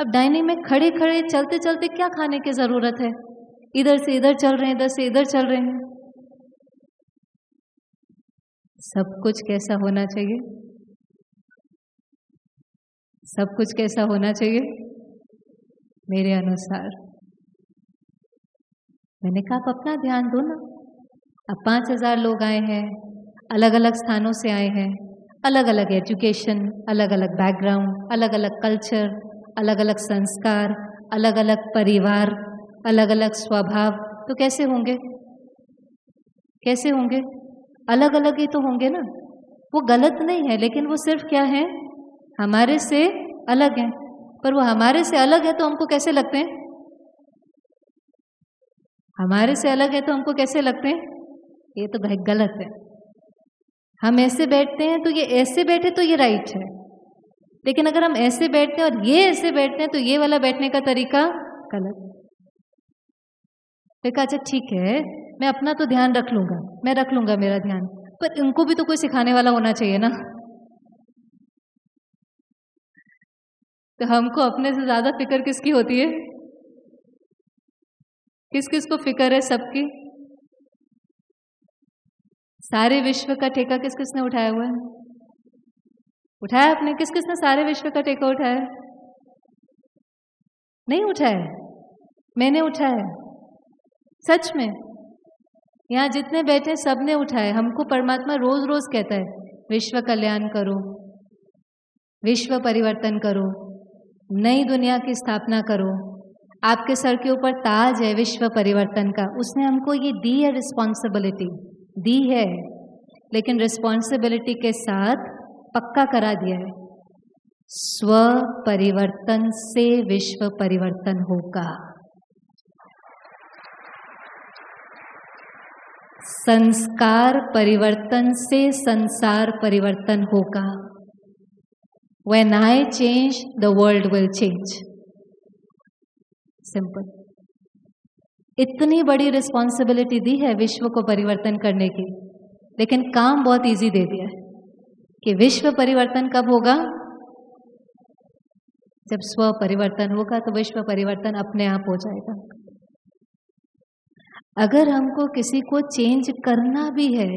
अब डाइनिंग में खड़े खड़े चलते चलते क्या खाने की ज़रूरत है? इधर से इधर चल रहे हैं, इधर से इधर चल रहे हैं। सब कुछ कैसा होना चाहिए? सब कुछ कैसा होना चाहिए? मेरे अनुसार। मैंने कहा, आप अपना ध्यान दो ना। अब पाँच हज़ार लोग आए हैं अलग अलग स्थानों से आए हैं अलग अलग एजुकेशन अलग अलग बैकग्राउंड अलग अलग कल्चर अलग अलग संस्कार अलग अलग परिवार अलग अलग स्वभाव तो कैसे होंगे? कैसे होंगे? अलग अलग ही तो होंगे ना। वो गलत नहीं है, लेकिन वो सिर्फ़ क्या है? हमारे से अलग है। पर वो हमारे से अलग है तो हमको कैसे लगते हैं? हमारे से अलग है तो हमको कैसे लगते हैं? ये तो भाई गलत है। हम ऐसे बैठते हैं तो ये, ऐसे बैठे तो ये राइट है। लेकिन अगर हम ऐसे बैठते हैं और ये ऐसे बैठते हैं तो ये वाला बैठने का तरीका गलत देखा अच्छा ठीक है, मैं अपना तो ध्यान रख लूँगा, मैं रख लूँगा मेरा ध्यान, पर इनको भी तो कोई सिखाने वाला होना चाहिए ना। तो हमको अपने से ज़्यादा फ़िक्र किसकी होती है? किस किस को फ़िक्र है सबकी? सारे विश्व का ठेका किस किसने उठाया हुआ है? उठाया आपने? किस किसने सारे विश्व का ठेका उठाया? नहीं उठाया। मैंने उठाया। सच में। यहाँ जितने बैठे सबने उठाए हमको परमात्मा रोज रोज कहता है, विश्व कल्याण करो, विश्व परिवर्तन करो। नई दुनिया की स्थापना करो। आपके सर के ऊपर ताज है विश्व परिवर्तन का। उसने हमको ये दी है रिस्पॉन्सिबिलिटी दी है। लेकिन रिस्पॉन्सिबिलिटी के साथ पक्का करा दिया है। स्व परिवर्तन से विश्व परिवर्तन होगा। संस्कार परिवर्तन से संसार परिवर्तन होगा। When I change, the world will change. Simple इतनी बड़ी रिस्पॉन्सिबिलिटी दी है विश्व को परिवर्तन करने की। लेकिन काम बहुत इजी दे दिया है कि विश्व परिवर्तन कब होगा? जब स्व परिवर्तन होगा तो विश्व परिवर्तन अपने आप हो जाएगा। अगर हमको किसी को चेंज करना भी है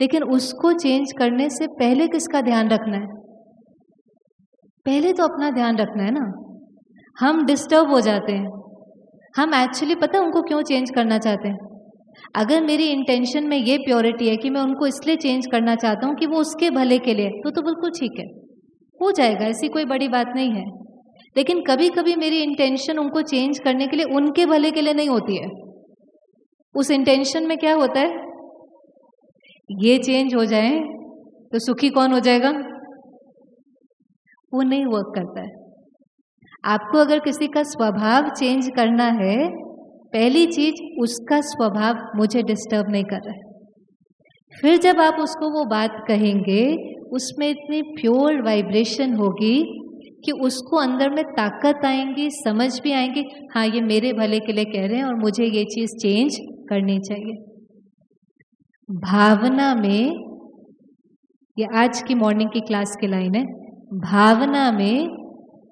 लेकिन उसको चेंज करने से पहले किसका ध्यान रखना है? पहले तो अपना ध्यान रखना है ना। हम डिस्टर्ब हो जाते हैं। हम एक्चुअली पता है उनको क्यों चेंज करना चाहते हैं? अगर मेरी इंटेंशन में ये प्योरिटी है कि मैं उनको इसलिए चेंज करना चाहता हूँ कि वो उसके भले के लिए तो तो बिल्कुल ठीक है। हो जाएगा, ऐसी कोई बड़ी बात नहीं है। लेकिन कभी कभी मेरी इंटेंशन उनको चेंज करने के लिए उनके भले के लिए नहीं होती है। उस इंटेंशन में क्या होता है? ये चेंज हो जाए तो सुखी कौन हो जाएगा? वो नहीं वर्क करता है। आपको अगर किसी का स्वभाव चेंज करना है, पहली चीज़ उसका स्वभाव मुझे डिस्टर्ब नहीं कर रहा है। फिर जब आप उसको वो बात कहेंगे, उसमें इतनी प्योर वाइब्रेशन होगी कि उसको अंदर में ताकत आएँगी, समझ भी आएँगी हाँ ये मेरे भले के लिए कह रहे हैं और मुझे ये चीज़ चेंज करनी चाहिए। भावना में, ये आज की मॉर्निंग की क्लास की लाइन है भावना में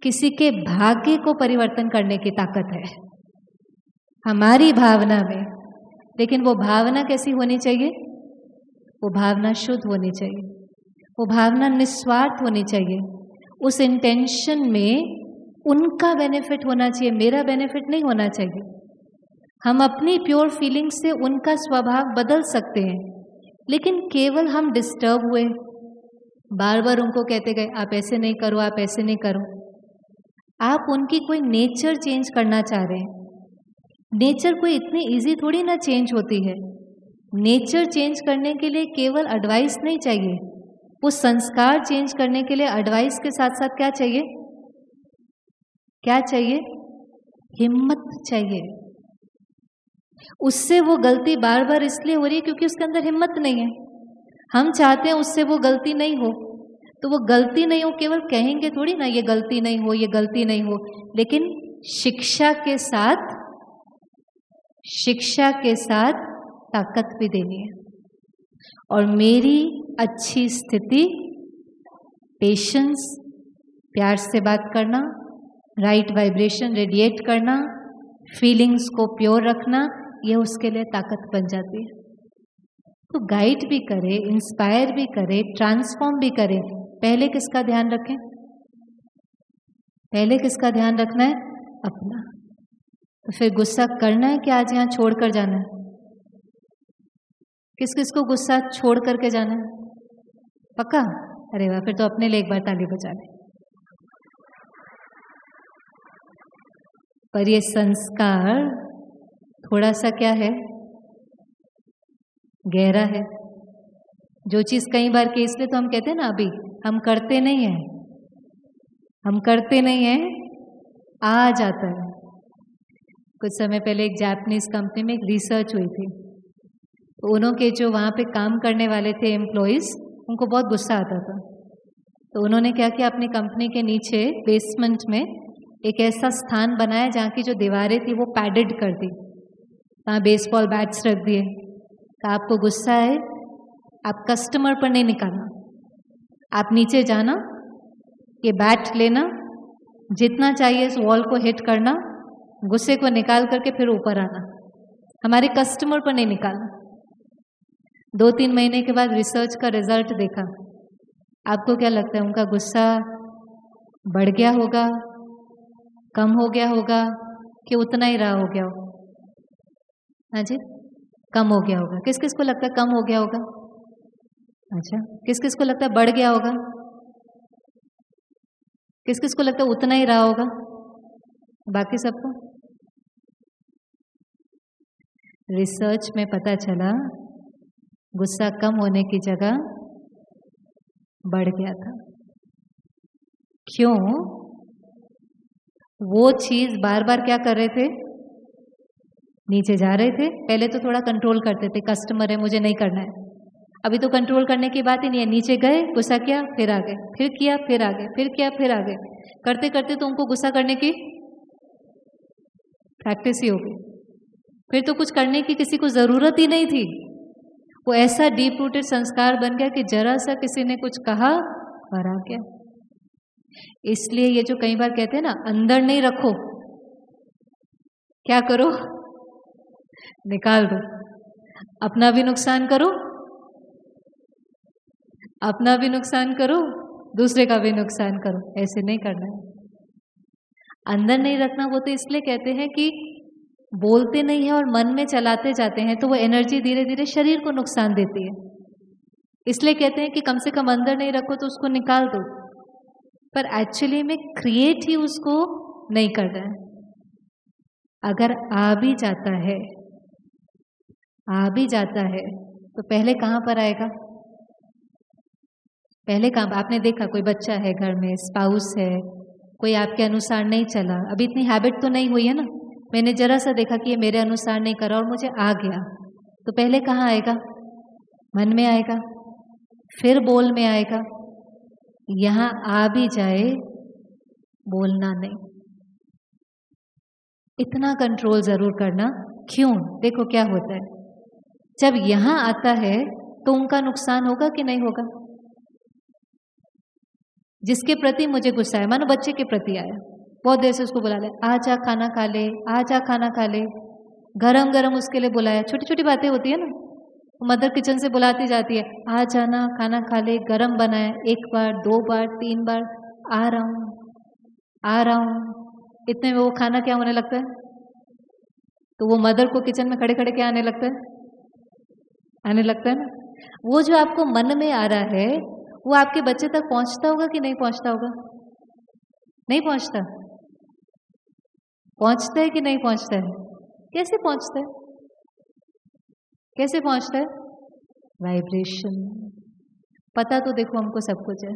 किसी के भाग्य को परिवर्तन करने की ताकत है। हमारी भावना में। लेकिन वो भावना कैसी होनी चाहिए? वो भावना शुद्ध होनी चाहिए। वो भावना निस्वार्थ होनी चाहिए। उस इंटेंशन में उनका बेनिफिट होना चाहिए, मेरा बेनिफिट नहीं होना चाहिए। हम अपनी प्योर फीलिंग से उनका स्वभाव बदल सकते हैं। लेकिन केवल हम डिस्टर्ब हुए बार बार उनको कहते गए, आप ऐसे नहीं करो, आप ऐसे नहीं करो। आप उनकी कोई नेचर चेंज करना चाह रहे हैं। नेचर कोई इतनी इजी थोड़ी ना चेंज होती है। नेचर चेंज करने के लिए केवल एडवाइस नहीं चाहिए। वो संस्कार चेंज करने के लिए एडवाइस के साथ साथ क्या चाहिए? क्या चाहिए? हिम्मत चाहिए। उससे वो गलती बार बार इसलिए हो रही है क्योंकि उसके अंदर हिम्मत नहीं है। हम चाहते हैं उससे वो गलती नहीं हो। तो वो गलती नहीं हो, केवल कहेंगे थोड़ी ना, ये गलती नहीं हो, ये गलती नहीं हो। लेकिन शिक्षा के साथ, शिक्षा के साथ ताकत भी देनी है। और मेरी अच्छी स्थिति पेशेंस प्यार से बात करना राइट वाइब्रेशन रेडिएट करना फीलिंग्स को प्योर रखना, ये उसके लिए ताकत बन जाती है। तो गाइड भी करे इंस्पायर भी करे ट्रांसफॉर्म भी करे। पहले किसका ध्यान रखें? पहले किसका ध्यान रखना है? अपना। तो फिर गुस्सा करना है कि आज यहाँ छोड़ कर जाना है? किस किस को गुस्सा छोड़ करके जाना है? पक्का? अरे वाह, फिर तो अपने लिए एक बार ताली बजा ले। पर ये संस्कार थोड़ा सा क्या है? गहरा है। जो चीज़ कई बार के, इसलिए तो हम कहते हैं ना अभी, हम करते नहीं हैं। हम करते नहीं हैं, आ जाता है। कुछ समय पहले एक जापानीज कंपनी में एक रिसर्च हुई थी। तो उन्होंने जो वहाँ पे काम करने वाले थे एम्प्लॉयज़ उनको बहुत गुस्सा आता था। तो उन्होंने क्या किया, अपनी कंपनी के नीचे बेसमेंट में एक ऐसा स्थान बनाया जहाँ की जो दीवारें थी वो पैडेड कर दी। वहाँ बेसबॉल बैट्स रख दिए। तो आपको गुस्सा है, आप कस्टमर पर नहीं निकालना। आप नीचे जाना, ये बैट लेना, जितना चाहिए इस वॉल को हिट करना, गुस्से को निकाल करके फिर ऊपर आना। हमारे कस्टमर पर नहीं निकालना। दो तीन महीने के बाद रिसर्च का रिज़ल्ट देखा। आपको क्या लगता है, उनका गुस्सा बढ़ गया होगा, कम हो गया होगा, कि उतना ही रहा हो गया होगा हाँ जी? कम हो गया होगा। किस किस को लगता है कम हो गया होगा? अच्छा किस किस को लगता है बढ़ गया होगा? किस किस को लगता है उतना ही रहा होगा? बाकी सबको? रिसर्च में पता चला, गुस्सा कम होने की जगह बढ़ गया था। क्यों? वो चीज़ बार बार क्या कर रहे थे? नीचे जा रहे थे। पहले तो थोड़ा कंट्रोल करते थे कस्टमर है, मुझे नहीं करना है। अभी तो कंट्रोल करने की बात ही नहीं है। नीचे गए, गुस्सा किया, फिर आ गए। फिर किया, फिर आ गए। फिर किया, फिर आ गए। करते करते तो उनको गुस्सा करने की प्रैक्टिस ही हो गई। फिर तो कुछ करने की किसी को ज़रूरत ही नहीं थी। वो ऐसा डीप रूटेड संस्कार बन गया कि जरा सा किसी ने कुछ कहा और आ गया। इसलिए ये जो कई बार कहते हैं ना, अंदर नहीं रखो। क्या करो? निकाल दो। अपना भी नुकसान करो, अपना भी नुकसान करो, दूसरे का भी नुकसान करो। ऐसे नहीं करना है। अंदर नहीं रखना वो तो इसलिए कहते हैं कि बोलते नहीं है और मन में चलाते जाते हैं तो वो एनर्जी धीरे धीरे शरीर को नुकसान देती है। इसलिए कहते हैं कि कम से कम अंदर नहीं रखो तो उसको निकाल दो। पर एक्चुअली में क्रिएट ही उसको नहीं कर रहा है। अगर आ भी जाता है आ भी जाता है। तो पहले कहाँ पर आएगा? पहले कहाँ आपने देखा कोई बच्चा है घर में स्पाउस है, कोई आपके अनुसार नहीं चला। अभी इतनी हैबिट तो नहीं हुई है ना? मैंने जरा सा देखा कि ये मेरे अनुसार नहीं करा और मुझे आ गया। तो पहले कहाँ आएगा? मन में आएगा? फिर बोल में आएगा? यहाँ आ भी जाए, बोलना नहीं। इतना कंट्रोल ज़रूर करना। क्यों? देखो क्या होता है। जब यहाँ आता है तो उनका नुकसान होगा कि नहीं होगा? जिसके प्रति मुझे गुस्सा है, मानो बच्चे के प्रति आया। बहुत देर से उसको बुला ले आ जा खाना खा ले आ जा खाना खा ले। गरम गरम उसके लिए बुलाया। छोटी छोटी बातें होती है ना मदर किचन से बुलाती जाती है। आ जाना खाना खा ले, गरम बनाया, एक बार, दो बार, तीन बार, आ रहा हूँ, आ रहा हूँ। इतने में वो खाना क्या होने लगता है? तो वो मदर को किचन में खड़े खड़े क्या आने लगता है? आने लगता है ना? वो जो आपको मन में आ रहा है, वो आपके बच्चे तक पहुँचता होगा कि नहीं पहुँचता होगा? नहीं पहुँचता। पहुँचता है कि नहीं पहुँचता है? कैसे पहुँचता है? कैसे पहुँचता है? वाइब्रेशन पता तो देखो हमको सब कुछ है।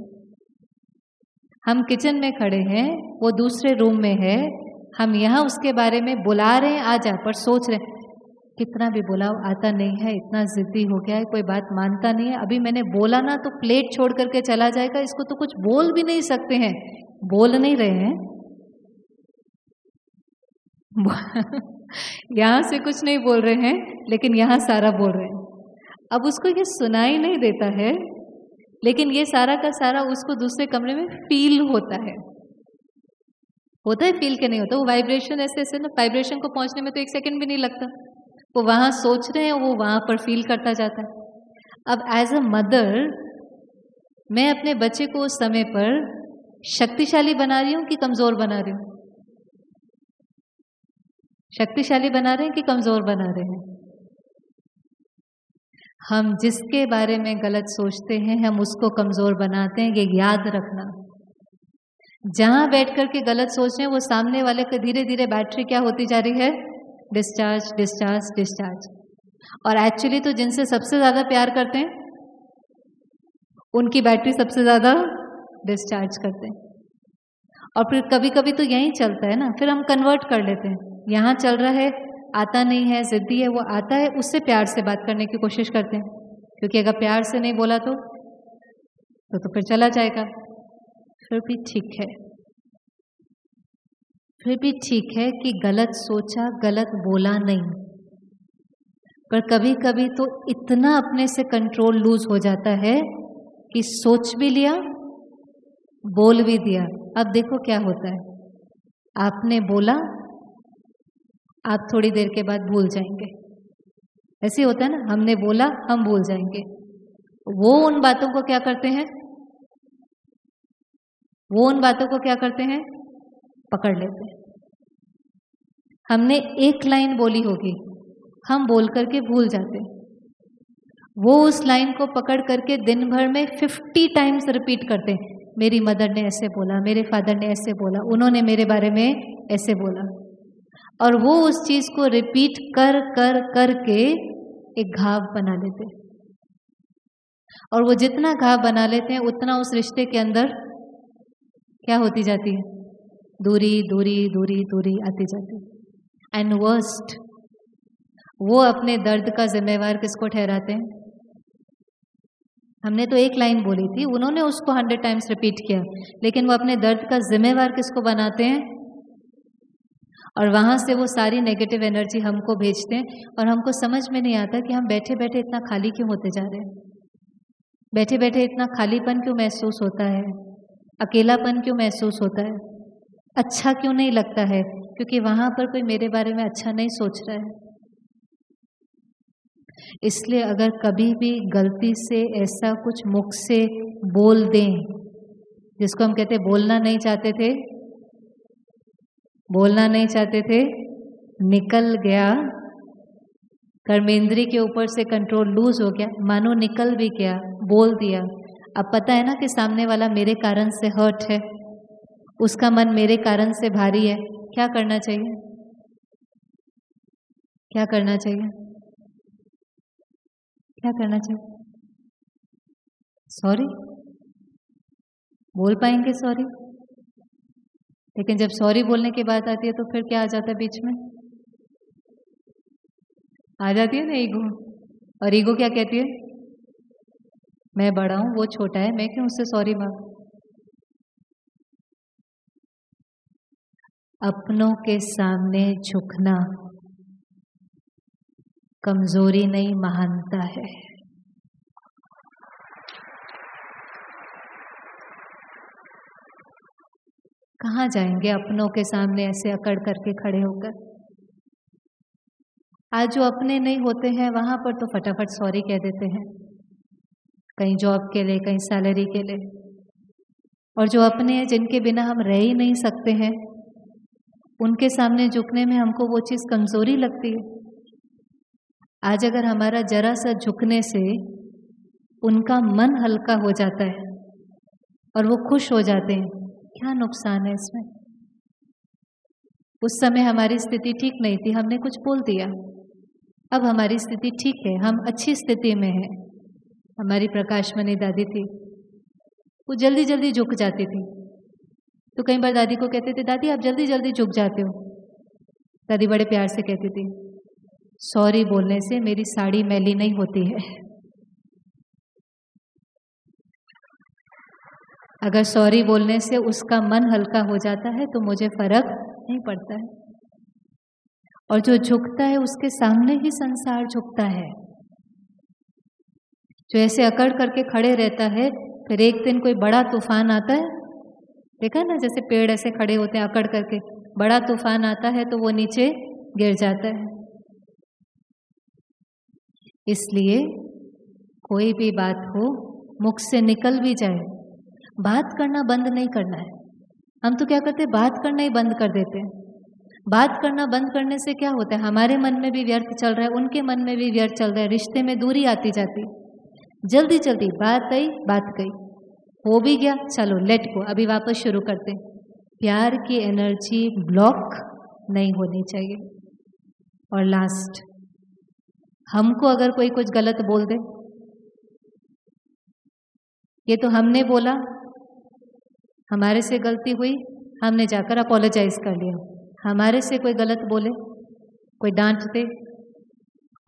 हम किचन में खड़े हैं, वो दूसरे रूम में है, हम यहाँ उसके बारे में बुला रहे हैं आ जा पर सोच रहे कितना भी बुलाओ, आता नहीं है, इतना जिद्दी हो गया है, कोई बात मानता नहीं है। अभी मैंने बोला ना तो प्लेट छोड़ करके चला जाएगा, इसको तो कुछ बोल भी नहीं सकते हैं। बोल नहीं रहे हैं। यहाँ से कुछ नहीं बोल रहे हैं, लेकिन यहाँ सारा बोल रहे हैं। अब उसको ये सुनाई नहीं देता है, लेकिन ये सारा का सारा उसको दूसरे कमरे में फील होता है। होता है फील के नहीं होता, वो वाइब्रेशन ऐसे ऐसे ना वाइब्रेशन को पहुँचने में तो एक सेकंड भी नहीं लगता। वो वहाँ सोच रहे हैं, वो वहाँ पर फील करता जाता है। अब एज अ मदर मैं अपने बच्चे को उस समय पर शक्तिशाली बना रही हूँ कि कमज़ोर बना रही हूँ? शक्तिशाली बना रहे हैं कि कमज़ोर बना रहे हैं? हम जिसके बारे में गलत सोचते हैं, हम उसको कमज़ोर बनाते हैं, ये याद रखना। जहाँ बैठ कर के गलत सोच रहे हैं, वो सामने वाले के धीरे धीरे बैटरी क्या होती जा रही है? डिस्चार्ज डिस्चार्ज डिस्चार्ज और एक्चुअली तो जिनसे सबसे ज़्यादा प्यार करते हैं उनकी बैटरी सबसे ज़्यादा डिस्चार्ज करते हैं। और फिर कभी कभी तो यही चलता है ना फिर हम कन्वर्ट कर लेते हैं। यहाँ चल रहा है आता नहीं है ज़िद्दी है वो आता है उससे प्यार से बात करने की कोशिश करते हैं। क्योंकि अगर प्यार से नहीं बोला तो तो, तो फिर चला जाएगा। फिर भी ठीक है। फिर भी ठीक है कि गलत सोचा, गलत बोला नहीं। पर कभी कभी तो इतना अपने से कंट्रोल लूज हो जाता है कि सोच भी लिया, बोल भी दिया। अब देखो क्या होता है। आपने बोला, आप थोड़ी देर के बाद भूल जाएँगे। ऐसे होता है ना, हमने बोला, हम भूल जाएँगे। वो उन बातों को क्या करते हैं? वो उन बातों को क्या करते हैं? पकड़ लेते हमने एक लाइन बोली होगी, हम बोल करके भूल जाते वो उस लाइन को पकड़ करके दिन भर में फिफ्टी टाइम्स रिपीट करते मेरी मदर ने ऐसे बोला, मेरे फादर ने ऐसे बोला, उन्होंने मेरे बारे में ऐसे बोला। और वो उस चीज़ को रिपीट कर कर कर के एक घाव बना लेते और वो जितना घाव बना लेते हैं, उतना उस रिश्ते के अंदर क्या होती जाती है? दूरी दूरी दूरी दूरी आती जाती एंड वर्स्ट वो अपने दर्द का जिम्मेवार किसको ठहराते हैं? हमने तो एक लाइन बोली थी, उन्होंने उसको हंड्रेड टाइम्स रिपीट किया, लेकिन वो अपने दर्द का जिम्मेवार किसको बनाते हैं? और वहाँ से वो सारी नेगेटिव एनर्जी हमको भेजते हैं, और हमको समझ में नहीं आता कि हम बैठे बैठे इतना खाली क्यों होते जा रहे हैं? बैठे बैठे इतना खालीपन क्यों महसूस होता है? अकेलापन क्यों महसूस होता है? अच्छा क्यों नहीं लगता है? क्योंकि वहाँ पर कोई मेरे बारे में अच्छा नहीं सोच रहा है। इसलिए अगर कभी भी गलती से ऐसा कुछ मुख से बोल दें, जिसको हम कहते बोलना नहीं चाहते थे, बोलना नहीं चाहते थे, निकल गया, कर्मेंद्री के ऊपर से कंट्रोल लूज हो गया, मानो निकल भी गया, बोल दिया। अब पता है ना कि सामने वाला मेरे कारण से हर्ट है। उसका मन मेरे कारण से भारी है। क्या करना चाहिए? क्या करना चाहिए? क्या करना चाहिए? सॉरी बोल पाएँगे सॉरी लेकिन जब सॉरी बोलने की बात आती है तो फिर क्या आ जाता है बीच में? आ जाती है ना ईगो और ईगो क्या कहती है? मैं बड़ा हूँ, वो छोटा है, मैं क्यों उससे सॉरी मांग? अपनों के सामने झुकना कमज़ोरी नहीं, महानता है। कहाँ जाएँगे अपनों के सामने ऐसे अकड़ करके खड़े होकर? आज जो अपने नहीं होते हैं, वहाँ पर तो फटाफट सॉरी कह देते हैं। कहीं जॉब के लिए, कहीं सैलरी के लिए। और जो अपने हैं, जिनके बिना हम रह ही नहीं सकते हैं उनके सामने झुकने में हमको वो चीज़ कमज़ोरी लगती है। आज अगर हमारा जरा सा झुकने से उनका मन हल्का हो जाता है और वो खुश हो जाते हैं, क्या नुकसान है इसमें? उस समय हमारी स्थिति ठीक नहीं थी, हमने कुछ बोल दिया। अब हमारी स्थिति ठीक है, हम अच्छी स्थिति में हैं। हमारी प्रकाशमणि दादी थी, वो जल्दी जल्दी झुक जाती थी। तो कई बार दादी को कहते थे, दादी, आप जल्दी जल्दी झुक जाते हो। दादी बड़े प्यार से कहती थी, सॉरी बोलने से मेरी साड़ी मैली नहीं होती है। अगर सॉरी बोलने से उसका मन हल्का हो जाता है तो मुझे फ़र्क नहीं पड़ता है। और जो झुकता है, उसके सामने ही संसार झुकता है। जो ऐसे अकड़ करके खड़े रहता है, फिर एक दिन कोई बड़ा तूफ़ान आता है देखा ना, जैसे पेड़ ऐसे खड़े होते हैं अकड़ करके, बड़ा तूफ़ान आता है तो वो नीचे गिर जाता है। इसलिए कोई भी बात हो मुख से निकल भी जाए, बात करना बंद नहीं करना है। हम तो क्या करते हैं? बात करना ही बंद कर देते हैं। बात करना बंद करने से क्या होता है? हमारे मन में भी व्यर्थ चल रहा है, उनके मन में भी व्यर्थ चल रहा है, रिश्ते में दूरी आती जाती। जल्दी जल्दी बात आई बात गई हो भी गया, चलो लेट को अभी वापस शुरू करते हैं। प्यार की एनर्जी ब्लॉक नहीं होनी चाहिए। और लास्ट हमको अगर कोई कुछ गलत बोल दे, ये तो हमने बोला, हमारे से गलती हुई, हमने जाकर अपोलोजाइज कर लिया। हमारे से कोई गलत बोले, कोई डांट दे,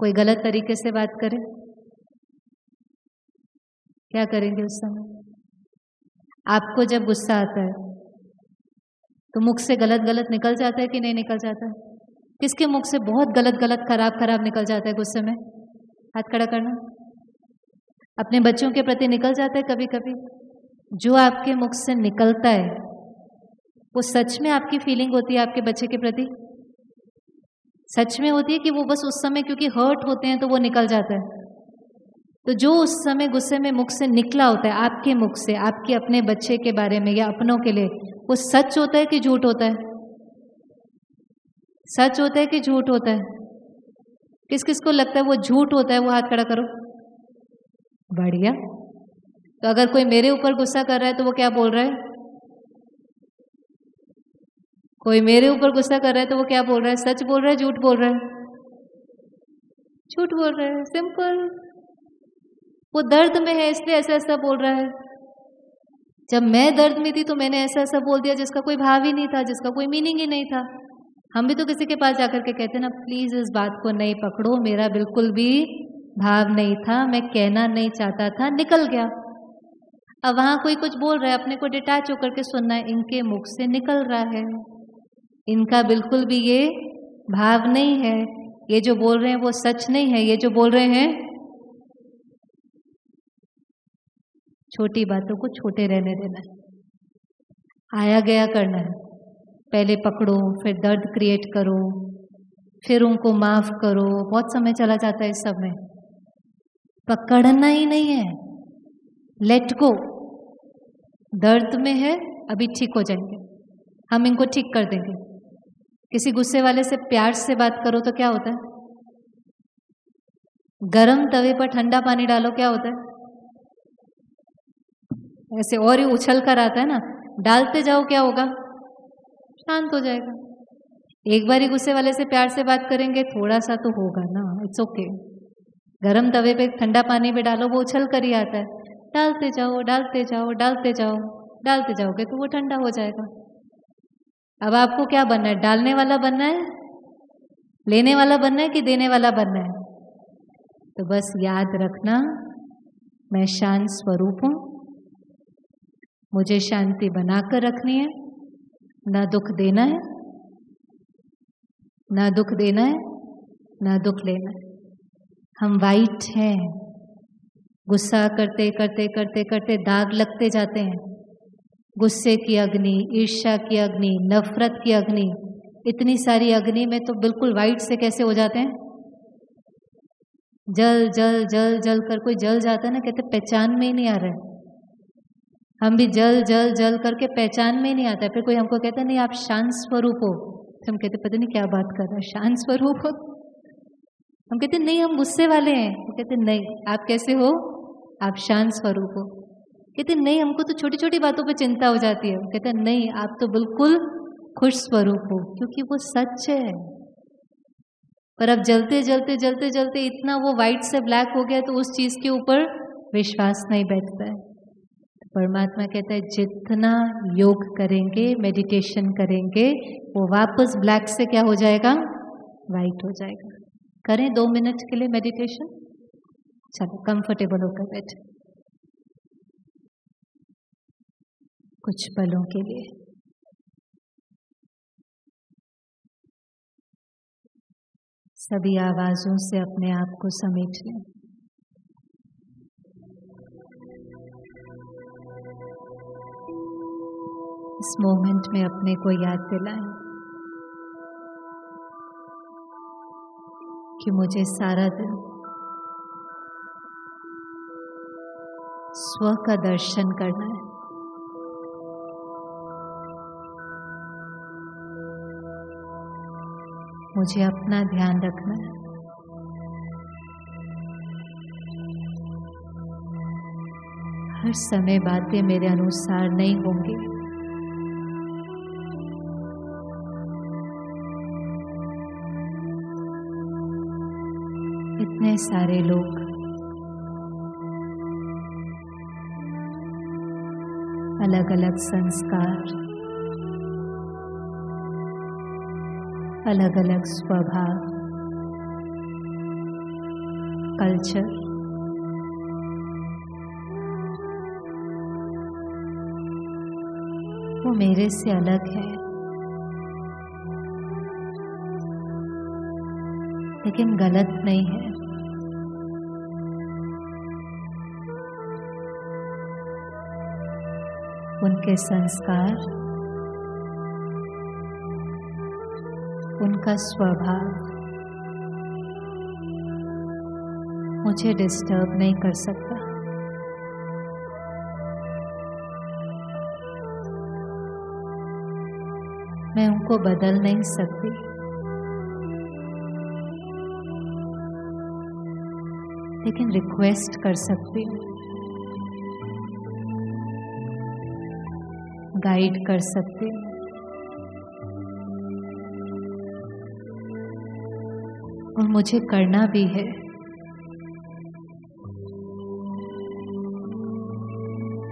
कोई गलत तरीके से बात करे, क्या करेंगे उस समय? आपको जब गुस्सा आता है तो मुख से गलत गलत निकल जाता है कि नहीं निकल जाता? है किसके मुख से बहुत गलत गलत खराब खराब निकल जाता है गुस्से में? हाथ खड़ा करना। अपने बच्चों के प्रति निकल जाता है कभी कभी जो आपके मुख से निकलता है, वो सच में आपकी फीलिंग होती है आपके बच्चे के प्रति? सच में होती है कि वो बस उस समय क्योंकि हर्ट होते हैं तो वो निकल जाता है? तो जो उस समय गुस्से में मुख से निकला होता है, आपके मुख से, आपके अपने बच्चे के बारे में या अपनों के लिए, वो सच होता है कि झूठ होता है? सच होता है कि झूठ होता है? किस किस को लगता है वो झूठ होता है? वो हाथ खड़ा करो। बढ़िया। तो अगर कोई मेरे ऊपर गुस्सा कर रहा है तो वो क्या बोल रहा है? कोई मेरे ऊपर गुस्सा कर रहा है तो वो क्या बोल रहा है? सच बोल रहा है, झूठ बोल रहा है? झूठ बोल रहा है, सिंपल। वो दर्द में है, इसलिए ऐसा ऐसा बोल रहा है। जब मैं दर्द में थी तो मैंने ऐसा ऐसा बोल दिया जिसका कोई भाव ही नहीं था, जिसका कोई मीनिंग ही नहीं था। हम भी तो किसी के पास जाकर के कहते ना प्लीज़ इस बात को नहीं पकड़ो, मेरा बिल्कुल भी भाव नहीं था, मैं कहना नहीं चाहता था, निकल गया। अब वहाँ कोई कुछ बोल रहा है, अपने को डिटैच होकर के सुनना है इनके मुख से निकल रहा है। इनका बिल्कुल भी ये भाव नहीं है। ये जो बोल रहे हैं वो सच नहीं है, ये जो बोल रहे हैं छोटी बातों को छोटे रहने देना है। आया गया करना है। पहले पकड़ो, फिर दर्द क्रिएट करो, फिर उनको माफ़ करो। बहुत समय चला जाता है इस सब में। पकड़ना ही नहीं है। लेट को दर्द में है, अभी ठीक हो जाएँगे। हम इनको ठीक कर देंगे। किसी गुस्से वाले से, प्यार से बात करो तो क्या होता है? गरम तवे पर ठंडा पानी डालो, क्या होता है? ऐसे और ही उछल कर आता है ना, डालते जाओ, क्या होगा? शांत हो जाएगा। एक बार ही गुस्से वाले से प्यार से बात करेंगे थोड़ा सा तो होगा ना इट्स ओके गरम तवे पे ठंडा पानी में डालो, वो उछल कर ही आता है। डालते जाओ डालते जाओ डालते जाओ, डालते जाओगे तो वो ठंडा हो जाएगा। अब आपको क्या बनना है? डालने वाला बनना है? लेने वाला बनना है कि देने वाला बनना है? तो बस याद रखना, मैं शांत स्वरूप हूँ। मुझे शांति बनाकर रखनी है। ना दुख देना है। ना दुख देना है, ना दुख लेना है। हम वाइट हैं। गुस्सा करते करते करते करते दाग लगते जाते हैं। गुस्से की अग्नि, ईर्ष्या की अग्नि, नफरत की अग्नि, इतनी सारी अग्नि में तो बिल्कुल वाइट से कैसे हो जाते हैं? जल जल जल जल कर कोई जल जाता है ना, कहते पहचान में ही नहीं आ रहा है। हम भी जल जल जल करके पहचान में नहीं आता। फिर कोई हमको कहता नहीं, आप शांत स्वरूप हो। तो हम कहते, पता नहीं क्या बात कर रहा है? शांत स्वरूप हो हम कहते, नहीं, हम गुस्से वाले हैं। वो कहते, नहीं, आप कैसे हो? आप शांत स्वरूप हो। कहते, नहीं, हमको तो छोटी छोटी बातों पर चिंता हो जाती है। कहते, नहीं, आप तो बिल्कुल खुश स्वरूप हो, क्योंकि वो सच है। पर अब जलते जलते जलते जलते इतना वो वाइट से ब्लैक हो गया तो उस चीज़ के ऊपर विश्वास नहीं बैठता है। तो परमात्मा कहता है, जितना योग करेंगे मेडिटेशन करेंगे, वो वापस ब्लैक से क्या हो जाएगा? वाइट हो जाएगा. करें दो मिनट के लिए मेडिटेशन चलो कंफर्टेबल होकर बैठे। कुछ पलों के लिए। सभी आवाजों से अपने आप को समेट लें। इस मोमेंट में अपने को याद दिलाएँ कि मुझे सारा दिन स्व का दर्शन करना है। मुझे अपना ध्यान रखना है। हर समय बातें मेरे अनुसार नहीं होंगी। इतने सारे लोग। अलग अलग संस्कार। अलग अलग स्वभाव। कल्चर। वो मेरे से अलग है। लेकिन गलत नहीं है। उनके संस्कार, उनका स्वभाव मुझे डिस्टर्ब नहीं कर सकता। मैं उनको बदल नहीं सकती। लेकिन रिक्वेस्ट कर सकती हूँ। गाइड कर सकते। हूँ और मुझे करना भी है।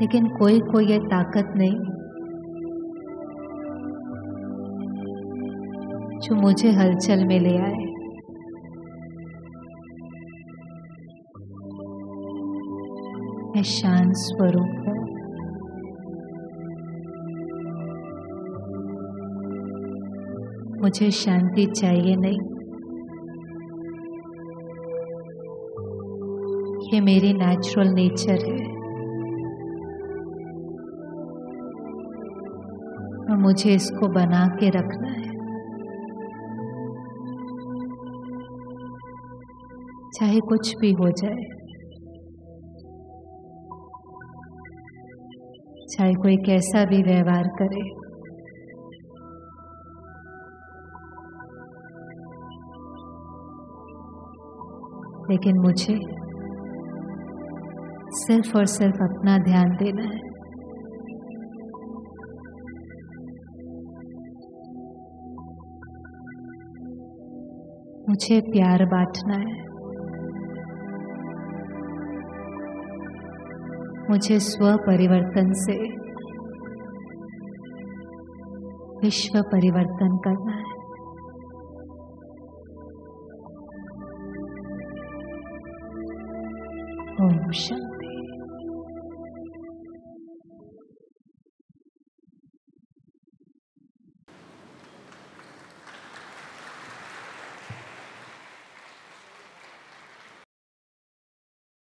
लेकिन कोई को ये ताकत नहीं, जो मुझे हलचल में ले आए। मैं शांत स्वरूप हूँ। मुझे शांति चाहिए नहीं। ये मेरी नेचुरल नेचर है। और मुझे इसको बना के रखना है। चाहे कुछ भी हो जाए। चाहे कोई कैसा भी व्यवहार करे। लेकिन मुझे सिर्फ़ और सिर्फ़ अपना ध्यान देना है। मुझे प्यार बांटना है। मुझे स्व परिवर्तन से विश्व परिवर्तन करना है। ओम शांति